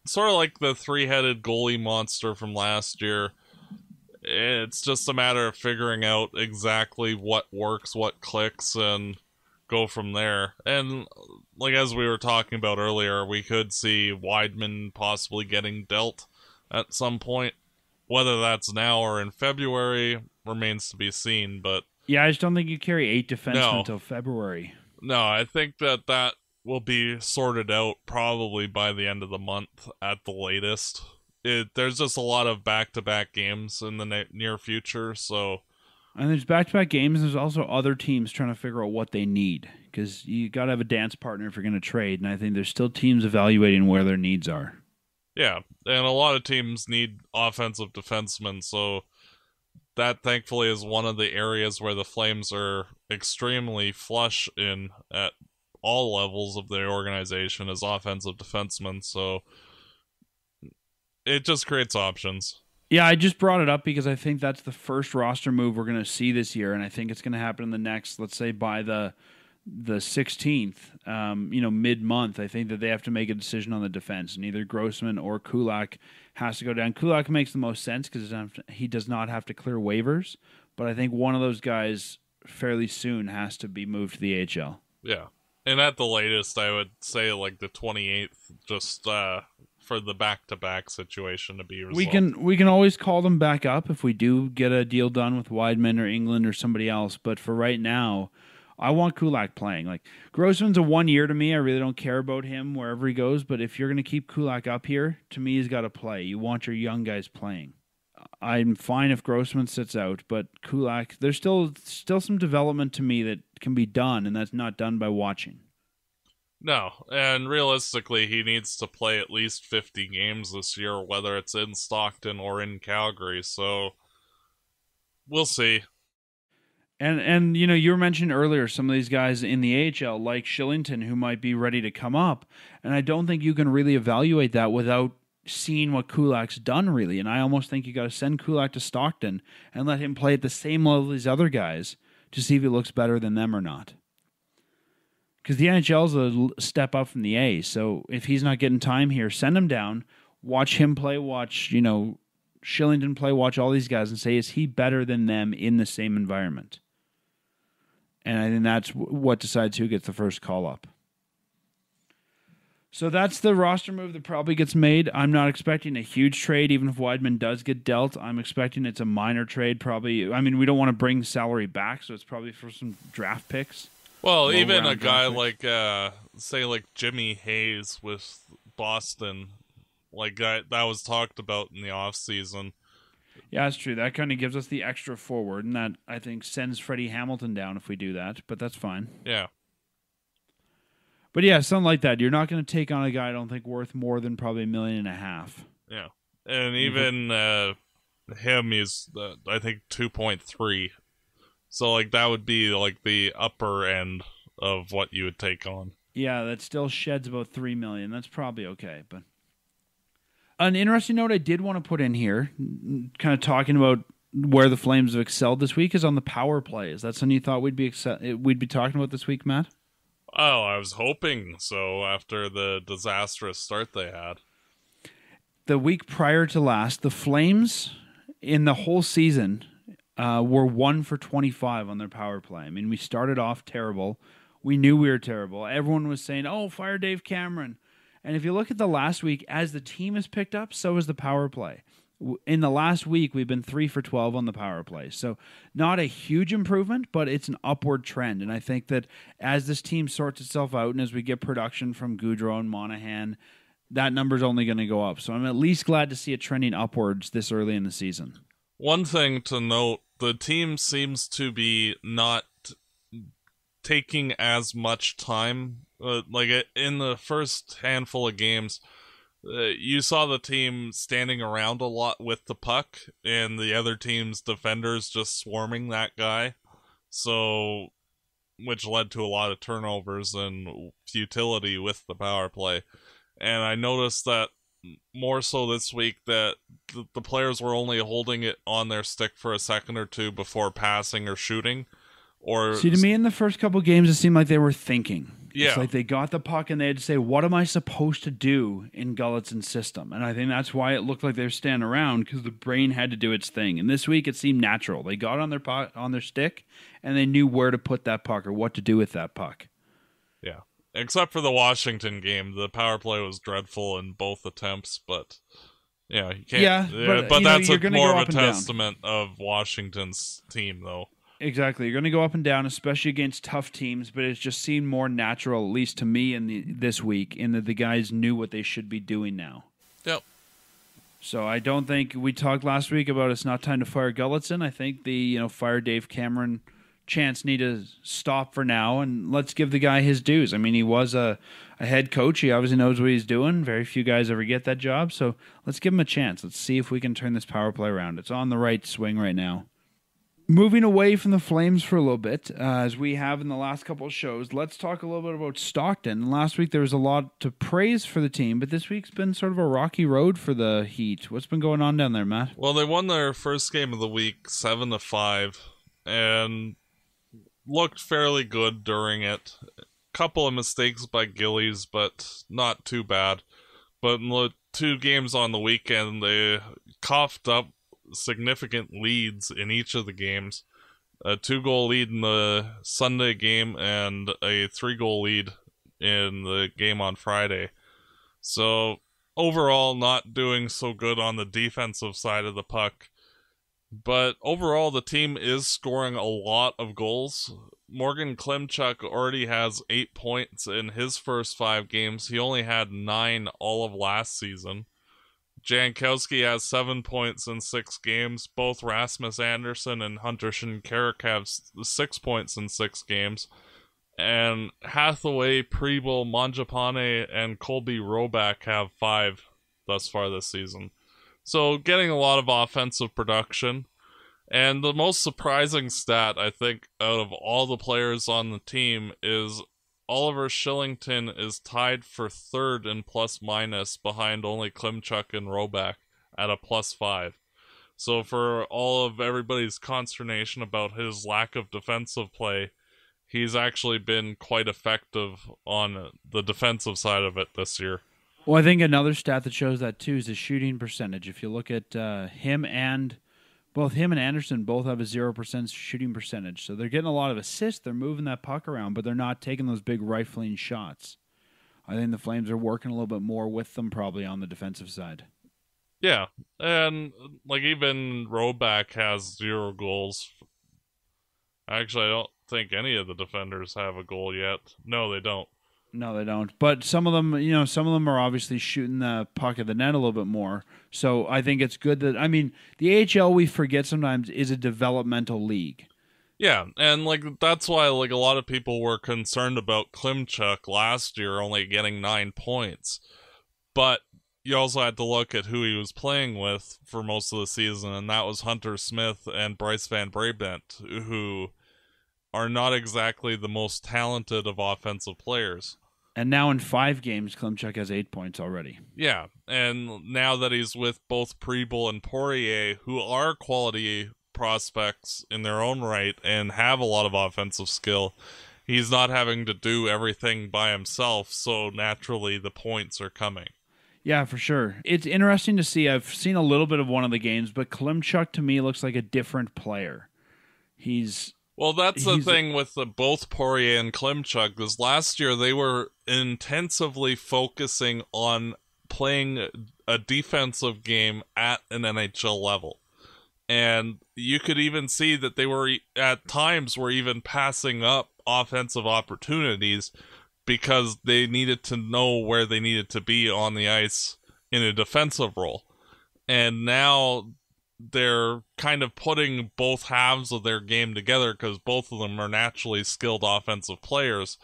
sort of like the three-headed goalie monster from last year. It's just a matter of figuring out exactly what works, what clicks, and go from there. And like as we were talking about earlier, we could see Wideman possibly getting dealt at some point. Whether that's now or in February remains to be seen. But Yeah, I just don't think you carry eight defensemen No. until February. no, I think that that will be sorted out probably by the end of the month at the latest. It, there's just a lot of back-to-back games in the ne- near future, so And there's back to back games. There's also other teams trying to figure out what they need because you got to have a dance partner if you're going to trade. And I think there's still teams evaluating where their needs are. Yeah, and a lot of teams need offensive defensemen, so that thankfully is one of the areas where the Flames are extremely flush in at all levels of their organization as offensive defensemen, so it just creates options. Yeah, I just brought it up because I think that's the first roster move we're going to see this year, and I think it's going to happen in the next, let's say, by the the 16th, um, you know, mid month, I think that they have to make a decision on the defense, and either Grossmann or Kulak has to go down. Kulak makes the most sense because he does not have to clear waivers, but I think one of those guys fairly soon has to be moved to the AHL. Yeah. And at the latest, I would say like the 28th, just uh, for the back-to-back situation to be resolved. We can we can always call them back up if we do get a deal done with Wideman or Engelland or somebody else. But for right now, I want Kulak playing. Like Grossmann's a one year to me. I really don't care about him wherever he goes. But if you're going to keep Kulak up here, to me, he's got to play. You want your young guys playing. I'm fine if Grossmann sits out, but Kulak, there's still still some development to me that can be done, and that's not done by watching. No, and realistically, he needs to play at least 50 games this year, whether it's in Stockton or in Calgary. So we'll see. And and you know you were mentioning earlier some of these guys in the AHL like Kylington who might be ready to come up, and I don't think you can really evaluate that without seeing what Kulak's done really. And I almost think you got to send Kulak to Stockton and let him play at the same level as these other guys to see if he looks better than them or not. Because the NHL is a step up from the A, so if he's not getting time here, send him down, watch him play, watch you know Kylington play, watch all these guys, and say is he better than them in the same environment? And I think that's what decides who gets the first call up. So that's the roster move that probably gets made. I'm not expecting a huge trade, even if Wideman does get dealt. I'm expecting it's a minor trade, probably. I mean, we don't want to bring salary back, so it's probably for some draft picks. Well, even a guy like, uh, say, like Jimmy Hayes with Boston, like that, that was talked about in the off season. Yeah, that's true. That kind of gives us the extra forward, and that I think sends Freddie Hamilton down if we do that. But that's fine. Yeah. But yeah, something like that. You're not going to take on a guy I don't think worth more than probably a million and a half. Yeah, and even uh, him is uh, I think two point three. So like that would be like the upper end of what you would take on. Yeah, that still sheds about three million. That's probably okay. But an interesting note I did want to put in here, kind of talking about where the Flames have excelled this week, is on the power play. Is that something you thought we'd be excel- eh, we'd be talking about this week, Matt? Oh, I was hoping so after the disastrous start they had. The week prior to last, the Flames in the whole season uh, were one for 25 on their power play. I mean, we started off terrible. We knew we were terrible. Everyone was saying, oh, fire Dave Cameron. And if you look at the last week, as the team has picked up, so has the power play in the last week we've been 3 for 12 on the power play so not a huge improvement but it's an upward trend and i think that as this team sorts itself out and as we get production from Gaudreau and monahan that number's only going to go up so i'm at least glad to see it trending upwards this early in the season one thing to note the team seems to be not taking as much time uh, like in the first handful of games uh, you saw the team standing around a lot with the puck and the other team's defenders just swarming that guy. So, which led to a lot of turnovers and futility with the power play. And I noticed that more so this week that the, the players were only holding it on their stick for a second or two before passing or shooting. Or see, to me, in the first couple games, it seemed like they were thinking. Yeah. It's like they got the puck and they had to say, what am I supposed to do in Gulutzan's system? And I think that's why it looked like they were standing around because the brain had to do its thing. And this week it seemed natural. They got on their puck, on their stick and they knew where to put that puck or what to do with that puck. Yeah. Except for the Washington game, the power play was dreadful in both attempts, but yeah, you can't. Yeah, but, but that's know, a, more of a testament down. of Washington's team, though. Exactly. You're going to go up and down, especially against tough teams, but it's just seemed more natural, at least to me in the, this week, in that the guys knew what they should be doing now. Yep. So I don't think we talked last week about it's not time to fire Gulutzan. I think the you know fire Dave Cameron chance need to stop for now and let's give the guy his dues. I mean, he was a, a head coach. He obviously knows what he's doing. Very few guys ever get that job. So let's give him a chance. Let's see if we can turn this power play around. It's on the right swing right now. Moving away from the Flames for a little bit, uh, as we have in the last couple of shows, let's talk a little bit about Stockton. Last week there was a lot to praise for the team, but this week's been sort of a rocky road for the Heat. What's been going on down there, Matt? Well, they won their first game of the week, seven to five, and looked fairly good during it. Couple of mistakes by Gillies, but not too bad. But in the two games on the weekend, they coughed up significant leads in each of the games. A two goal lead in the Sunday game and a three goal lead in the game on Friday. So overall not doing so good on the defensive side of the puck. But overall, the team is scoring a lot of goals. Morgan Klimchuk already has eight points in his first five games. He only had nine all of last season. Jankowski has seven points in six games. Both Rasmus Andersson and Hunter Shinkaruk have six points in six games. And Hathaway, Preble, Mangiapane, and Colby Roback have five thus far this season. So getting a lot of offensive production. And the most surprising stat, I think, out of all the players on the team is Oliver Kylington is tied for third in plus minus behind only Klimchuk and Roback at a plus five. So for all of everybody's consternation about his lack of defensive play, he's actually been quite effective on the defensive side of it this year. Well, I think another stat that shows that too is the shooting percentage. If you look at uh, him and both him and Andersson both have a zero percent shooting percentage, so they're getting a lot of assists. They're moving that puck around, but they're not taking those big rifling shots. I think the Flames are working a little bit more with them probably on the defensive side. Yeah, and like even Roback has zero goals. Actually, I don't think any of the defenders have a goal yet. No, they don't. No, they don't. But some of them, you know, some of them are obviously shooting the puck at the net a little bit more. So I think it's good that I mean the AHL we forget sometimes is a developmental league. Yeah, and like that's why like a lot of people were concerned about Klimchuk last year only getting nine points, but you also had to look at who he was playing with for most of the season, and that was Hunter Smith and Bryce Van Brabant, who are not exactly the most talented of offensive players. And now in five games, Klimchuk has eight points already. Yeah, and now that he's with both Preble and Poirier, who are quality prospects in their own right and have a lot of offensive skill, he's not having to do everything by himself, so naturally the points are coming. Yeah, for sure. It's interesting to see. I've seen a little bit of one of the games, but Klimchuk to me looks like a different player. He's well, that's the thing with the, both Poirier and Klimchuk. Because last year they were intensively focusing on playing a defensive game at an NHL level, and you could even see that they were at times were even passing up offensive opportunities because they needed to know where they needed to be on the ice in a defensive role. And now they're kind of putting both halves of their game together because both of them are naturally skilled offensive players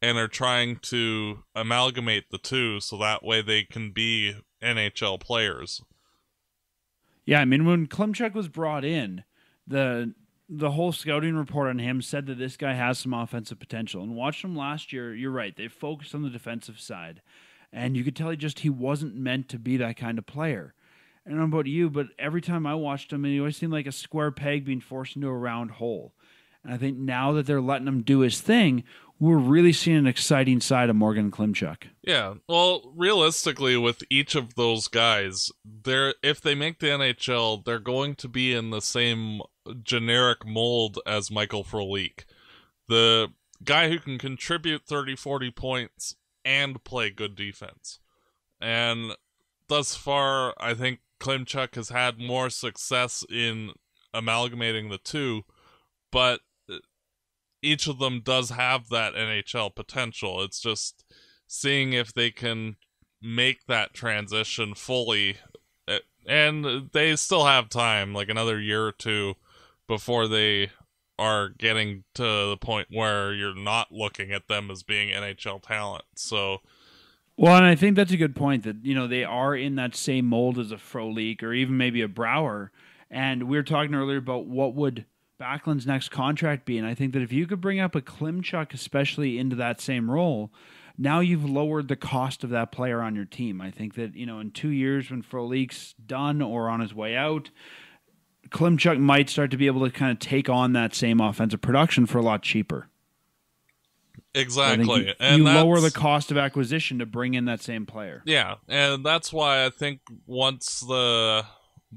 and are trying to amalgamate the two so that way they can be NHL players. Yeah, I mean when Klimchuk was brought in, the the whole scouting report on him said that this guy has some offensive potential. And watched him last year, you're right, they focused on the defensive side. And you could tell he just he wasn't meant to be that kind of player. I don't know about you, but every time I watched him, he always seemed like a square peg being forced into a round hole. And I think now that they're letting him do his thing, we're really seeing an exciting side of Morgan Klimchuk. Yeah. Well, realistically, with each of those guys, they're if they make the NHL, they're going to be in the same generic mold as Michael Frolik. The guy who can contribute 30, 40 points and play good defense. And thus far, I think Klimchuk has had more success in amalgamating the two, but each of them does have that NHL potential. It's just seeing if they can make that transition fully. And they still have time, like another year or two, before they are getting to the point where you're not looking at them as being NHL talent. So well, and I think that's a good point that you know they are in that same mold as a Frolik or even maybe a Brouwer. And we were talking earlier about what would Backlund's next contract be, and I think that if you could bring up a Klimchuk, especially into that same role, now you've lowered the cost of that player on your team. I think that you know in two years when Frolik's done or on his way out, Klimchuk might start to be able to kind of take on that same offensive production for a lot cheaper. Exactly. You, and you lower the cost of acquisition to bring in that same player. Yeah, and that's why I think once the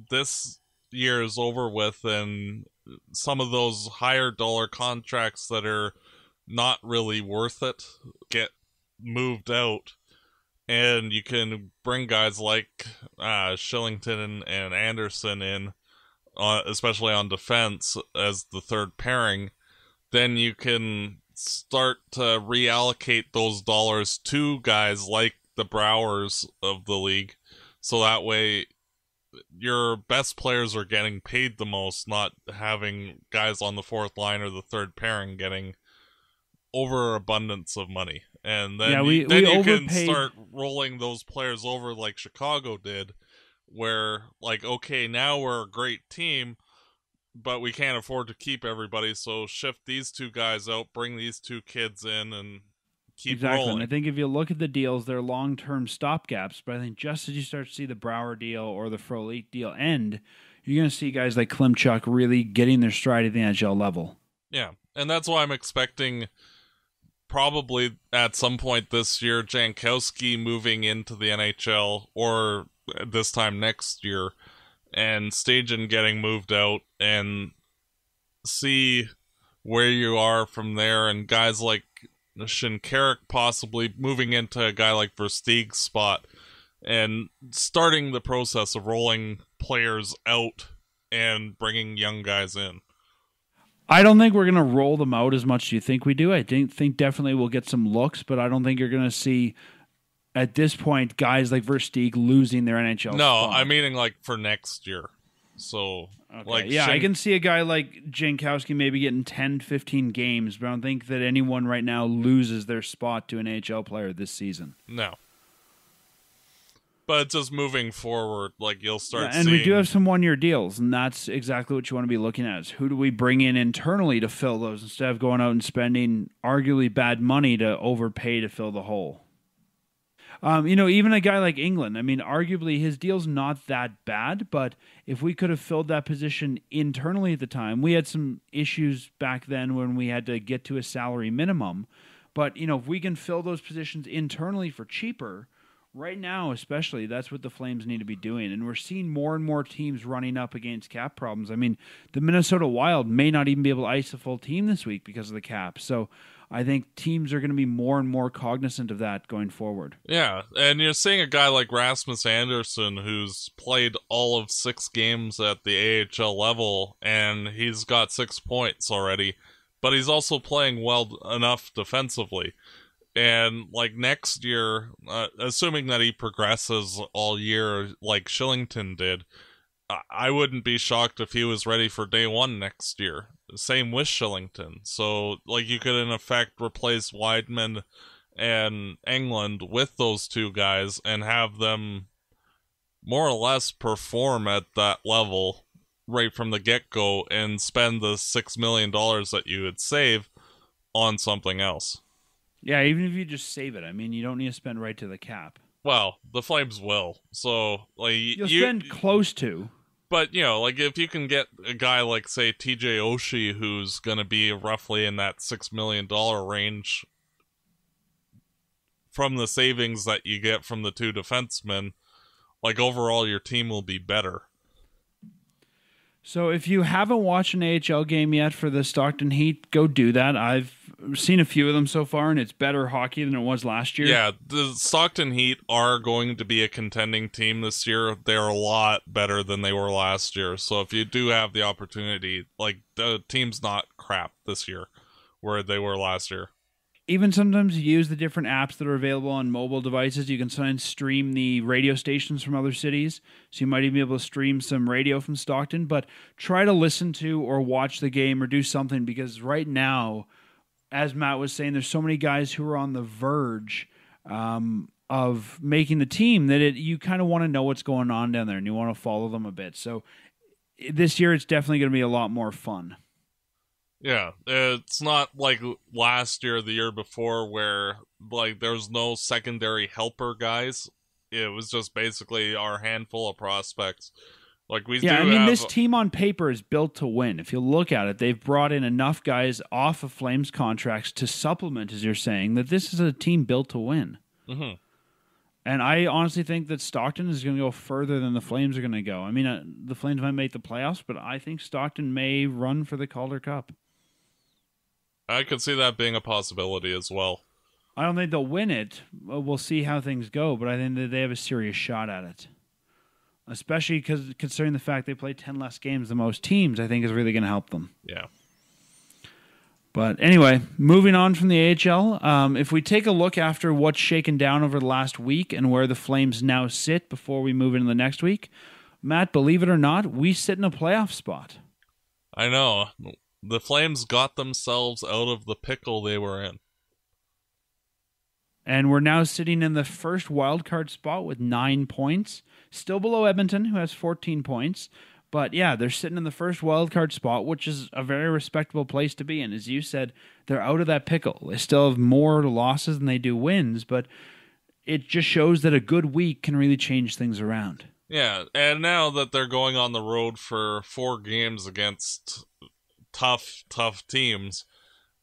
this year is over with and some of those higher dollar contracts that are not really worth it get moved out and you can bring guys like uh, Kylington and, and Andersson in uh, especially on defense as the third pairing then you can start to reallocate those dollars to guys like the Brouwers of the league. So that way your best players are getting paid the most, not having guys on the fourth line or the third pairing getting overabundance of money. And then, Yeah, you, we- then we you can start rolling those players over like Chicago did, where like, okay, now we're a great team, but we can't afford to keep everybody, so shift these two guys out, bring these two kids in, and keep exactly. And rolling. I think if you look at the deals, they're long term stopgaps. But I think just as you start to see the Brouwer deal or the Frolik deal end, you're going to see guys like Klimchuk really getting their stride at the NHL level. Yeah, and that's why I'm expecting probably at some point this year Jankowski moving into the NHL or this time next year and Stajan getting moved out and see where you are from there and guys like Shinkaruk possibly moving into a guy like Versteeg's spot and starting the process of rolling players out and bringing young guys in. I don't think we're going to roll them out as much as you think we do. I think definitely we'll get some looks, but I don't think you're going to see at this point guys like Versteeg losing their NHL. No, spot. I'm meaning like for next year. So Okay. like yeah, I can see a guy like Jankowski maybe getting 10, 15 games, but I don't think that anyone right now loses their spot to an NHL player this season. no. But just moving forward, like you'll start Yeah, and seeing we do have some one year deals, and that's exactly what you want to be looking at. Is who do we bring in internally to fill those instead of going out and spending arguably bad money to overpay to fill the hole? Um, you know, even a guy like Engelland, I mean, arguably his deal's not that bad, but if we could have filled that position internally at the time, we had some issues back then when we had to get to a salary minimum. But, you know, if we can fill those positions internally for cheaper, right now especially, that's what the Flames need to be doing. And we're seeing more and more teams running up against cap problems. I mean, the Minnesota Wild may not even be able to ice a full team this week because of the cap. So I think teams are going to be more and more cognizant of that going forward. Yeah, and you're seeing a guy like Rasmus Andersson who's played all of six games at the AHL level, and he's got six points already, but he's also playing well enough defensively. And like next year, uh, assuming that he progresses all year like Kylington did, I- wouldn't be shocked if he was ready for day one next year. Same with Kylington. So, like, you could in effect replace Wideman and Engelland with those two guys and have them more or less perform at that level right from the get go and spend the six million dollars that you would save on something else. Yeah, even if you just save it, I mean, you don't need to spend right to the cap. Well, the Flames will. So, like, You'll you, spend close to. But you know, like if you can get a guy like say TJ Oshie who's going to be roughly in that 6 million dollar range from the savings that you get from the two defensemen, like overall your team will be better. So if you haven't watched an AHL game yet for the Stockton Heat, go do that. I've seen a few of them so far, and it's better hockey than it was last year. Yeah, the Stockton Heat are going to be a contending team this year. They're a lot better than they were last year. So if you do have the opportunity, like the team's not crap this year where they were last year. Even sometimes use the different apps that are available on mobile devices. You can sometimes stream the radio stations from other cities. So you might even be able to stream some radio from Stockton, but try to listen to or watch the game or do something because right now, as Matt was saying, there's so many guys who are on the verge um, of making the team that it you kind of want to know what's going on down there and you want to follow them a bit. So this year it's definitely going to be a lot more fun. Yeah, it's not like last year, or the year before, where like there's no secondary helper guys. It was just basically our handful of prospects. Like we Yeah, I mean, have, this team on paper is built to win. If you look at it, they've brought in enough guys off of Flames contracts to supplement, as you're saying, that this is a team built to win. Mhm. And I honestly think that Stockton is going to go further than the Flames are going to go. I mean, uh, the Flames might make the playoffs, but I think Stockton may run for the Calder Cup. I could see that being a possibility as well. I don't think they'll win it. Well, We'll see how things go, but I think that they have a serious shot at it. Especially because considering the fact they play 10 less games than most teams, I think is really going to help them. Yeah. But anyway, moving on from the AHL, um, if we take a look after what's shaken down over the last week and where the Flames now sit before we move into the next week, Matt, believe it or not, we sit in a playoff spot. I know. The Flames got themselves out of the pickle they were in. And we're now sitting in the first wild card spot with nine points, still below Edmonton, who has 14 points. But yeah, they're sitting in the first wild card spot, which is a very respectable place to be And As you said, they're out of that pickle. They still have more losses than they do wins, but it just shows that a good week can really change things around. Yeah, and now that they're going on the road for four games against tough, tough teams,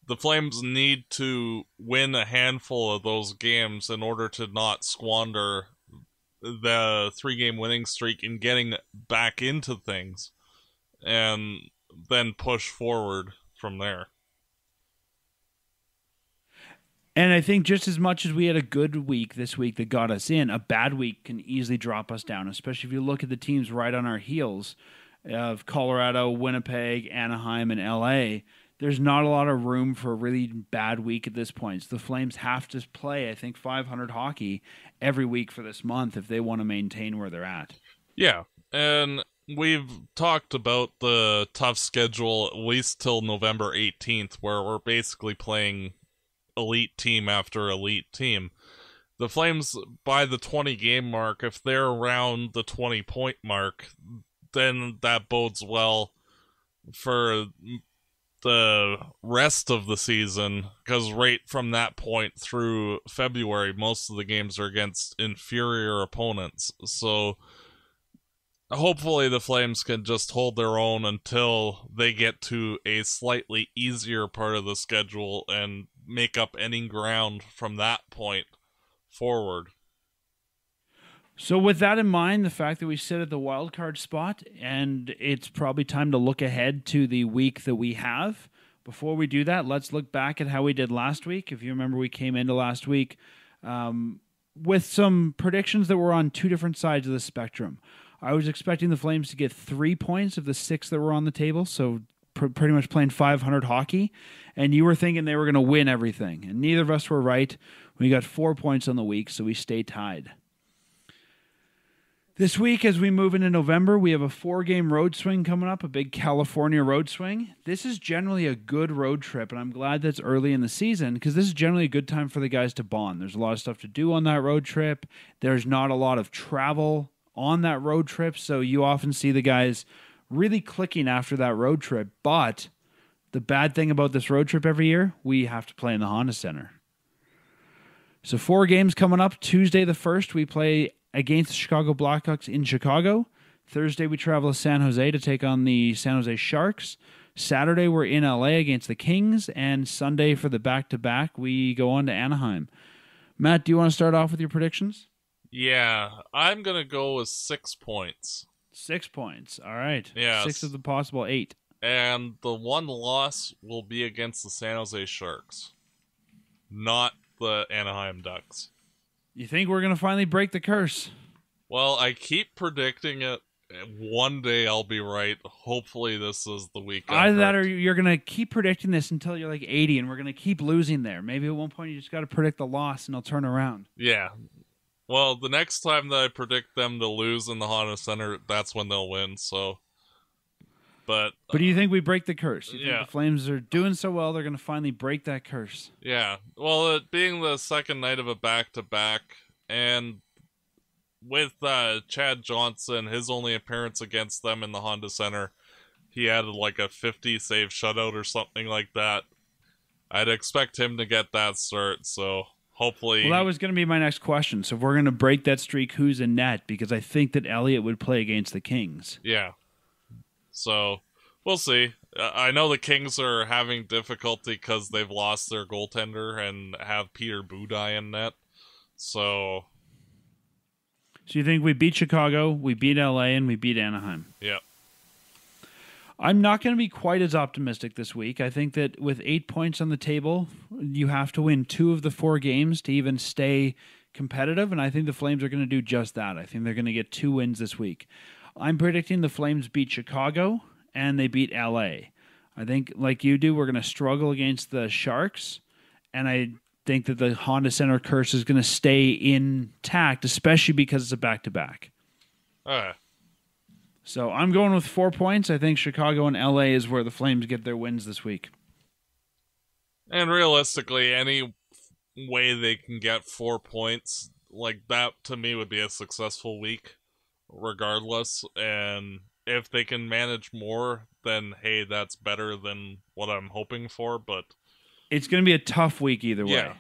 the Flames need to win a handful of those games in order to not squander the three game winning streak in getting back into things and then push forward from there. And I think just as much as we had a good week this week that got us in, a bad week can easily drop us down, especially if you look at the teams right on our heels of Colorado, Winnipeg, Anaheim, and LA. There's not a lot of room for a really bad week at this point. So the Flames have to play, I think, 500 hockey every week for this month if they want to maintain where they're at. Yeah, and we've talked about the tough schedule at least till November 18th, where we're basically playing elite team after elite team. The Flames, by the 20 game mark, if they're around the 20 point mark, then that bodes well for the rest of the season because right from that point through February, most of the games are against inferior opponents. So hopefully the Flames can just hold their own until they get to a slightly easier part of the schedule and make up any ground from that point forward. So, with that in mind, the fact that we sit at the wild card spot, and it's probably time to look ahead to the week that we have. Before we do that, let's look back at how we did last week. If you remember, we came into last week um, with some predictions that were on two different sides of the spectrum. I was expecting the Flames to get three points of the six that were on the table, so pr- pretty much playing 500 hockey. And you were thinking they were going to win everything. And neither of us were right. We got four points on the week, so we stay tied. This week, as we move into November, we have a four game road swing coming up, a big California road swing. This is generally a good road trip, and I'm glad that's early in the season because this is generally a good time for the guys to bond. There's a lot of stuff to do on that road trip, there's not a lot of travel on that road trip, so you often see the guys really clicking after that road trip. But the bad thing about this road trip every year, we have to play in the Honda Center. So, four games coming up. Tuesday, the 1st, we play against the Chicago Blackhawks in Chicago. Thursday, we travel to San Jose to take on the San Jose Sharks. Saturday, we're in LA against the Kings. And Sunday, for the back to back, we go on to Anaheim. Matt, do you want to start off with your predictions? Yeah, I'm going to go with six points. Six points. All right. Yeah. Six of the possible eight. And the one loss will be against the San Jose Sharks, not the Anaheim Ducks. You think we're going to finally break the curse? Well, I keep predicting it. One day I'll be right. Hopefully, this is the week. Either that or you're going to keep predicting this until you're like 80 and we're going to keep losing there. Maybe at one point you just got to predict the loss and they'll turn around. yeah. Well, the next time that I predict them to lose in the Honda Center, that's when they'll win. So, but But do you think we break the curse? You think Yeah. the Flames are doing so well, they're going to finally break that curse. Yeah. Well, it being the second night of a back to back, and with uh, Chad Johnson, his only appearance against them in the Honda Center, he added like a 50 save shutout or something like that. I'd expect him to get that start, so hopefully, Well, that was going to be my next question. So if we're going to break that streak, who's in net? Because I think that Elliott would play against the Kings. yeah. So we'll see. I know the Kings are having difficulty because they've lost their goaltender and have Peter Budaj in net. So So you think we beat Chicago, we beat LA, and we beat Anaheim? yeah, I'm not going to be quite as optimistic this week. I think that with eight points on the table, you have to win two of the four games to even stay competitive. And I think the Flames are going to do just that. I think they're going to get two wins this week. I'm predicting the Flames beat Chicago and they beat LA. I think, like you do, we're going to struggle against the Sharks. And I think that the Honda Center curse is going to stay intact, especially because it's a back to back. So I'm going with four points. I think Chicago and LA is where the Flames get their wins this week. and realistically, any way they can get four points like that to me would be a successful week, regardless. And if they can manage more, then hey, that's better than what I'm hoping for. But It's going to be a tough week either way. Yeah.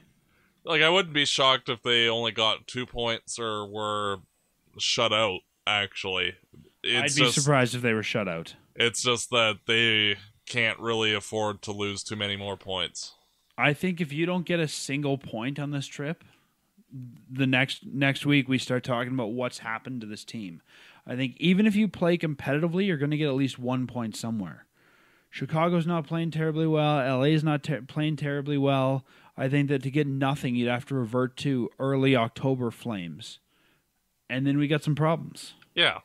like I wouldn't be shocked if they only got two points or were shut out. Actually, it's I'd be just surprised if they were shut out. it's just that they can't really afford to lose too many more points. I think if you don't get a single point on this trip, the next next week we start talking about what's happened to this team. I think even if you play competitively, you're going to get at least one point somewhere. Chicago's not playing terribly well. LA's not ter- playing terribly well. I think that to get nothing, you'd have to revert to early October Flames, and then we got some problems. Yeah,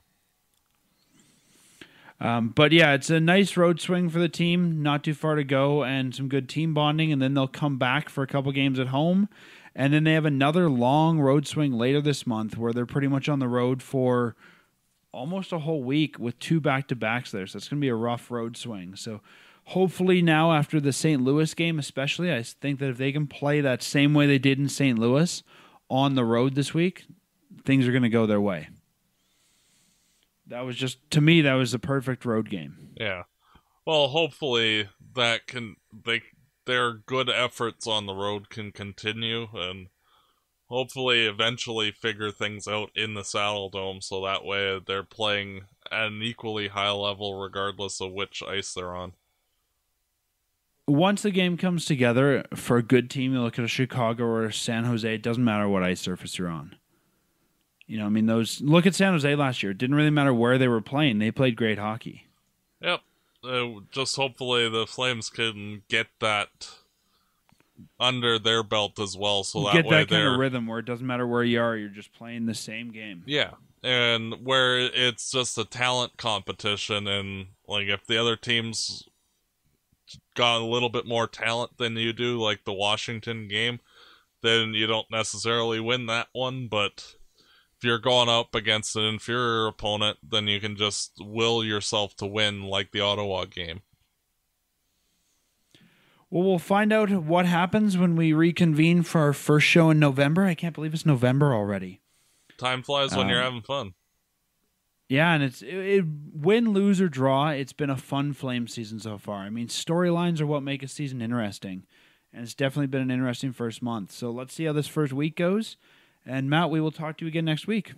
Um, but yeah, it's a nice road swing for the team. Not too far to go, and some good team bonding. And then they'll come back for a couple games at home, and then they have another long road swing later this month where they're pretty much on the road for almost a whole week with two back to backs there. So it's going to be a rough road swing. So hopefully now after the St. Louis game, especially, I think that if they can play that same way they did in St. Louis on the road this week, things are going to go their way. That was just to me that was the perfect road game. yeah. Well, hopefully that can they their good efforts on the road can continue and hopefully eventually figure things out in the Saddledome so that way they're playing at an equally high level regardless of which ice they're on. Once the game comes together for a good team, you look at a Chicago or a San Jose, it doesn't matter what ice surface you're on. You know, I mean those look at San Jose last year. It didn't really matter where they were playing. They played great hockey. Yep. Uh, just hopefully the Flames can get that under their belt as well, so that Get way that kind they're of rhythm where it doesn't matter where you are, you're just playing the same game. yeah, and where it's just a talent competition, and like if the other teams got a little bit more talent than you do, like the Washington game, then you don't necessarily win that one, but. If you're going up against an inferior opponent, then you can just will yourself to win, like the Ottawa game. Well, we'll find out what happens when we reconvene for our first show in November. I can't believe it's November already. Time flies when you're Um, having fun. Yeah, and it's it, it, win, lose or draw. It's been a fun flame season so far. I mean, storylines are what make a season interesting, and it's definitely been an interesting first month. So let's see how this first week goes. And Matt, we will talk to you again next week.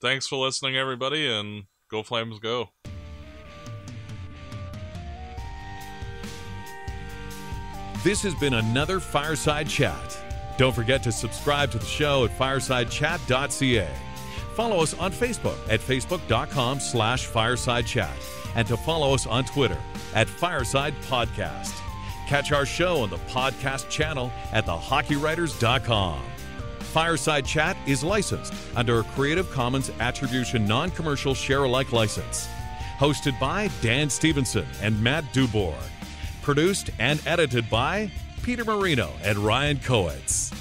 Thanks for listening, everybody, and go Flames go. This has been another Fireside Chat. Don't forget to subscribe to the show at firesidechat.ca. Follow us on Facebook at facebook.com slash fireside chat and to follow us on Twitter at Fireside Podcast. Catch our show on the podcast channel at thehockeywriters.com. Fireside Chat is licensed under a Creative Commons Attribution Non Commercial Share Alike license. Hosted by Dan Stevenson and Matt Dubourg. Produced and edited by Peter Marino and Ryan Coetz.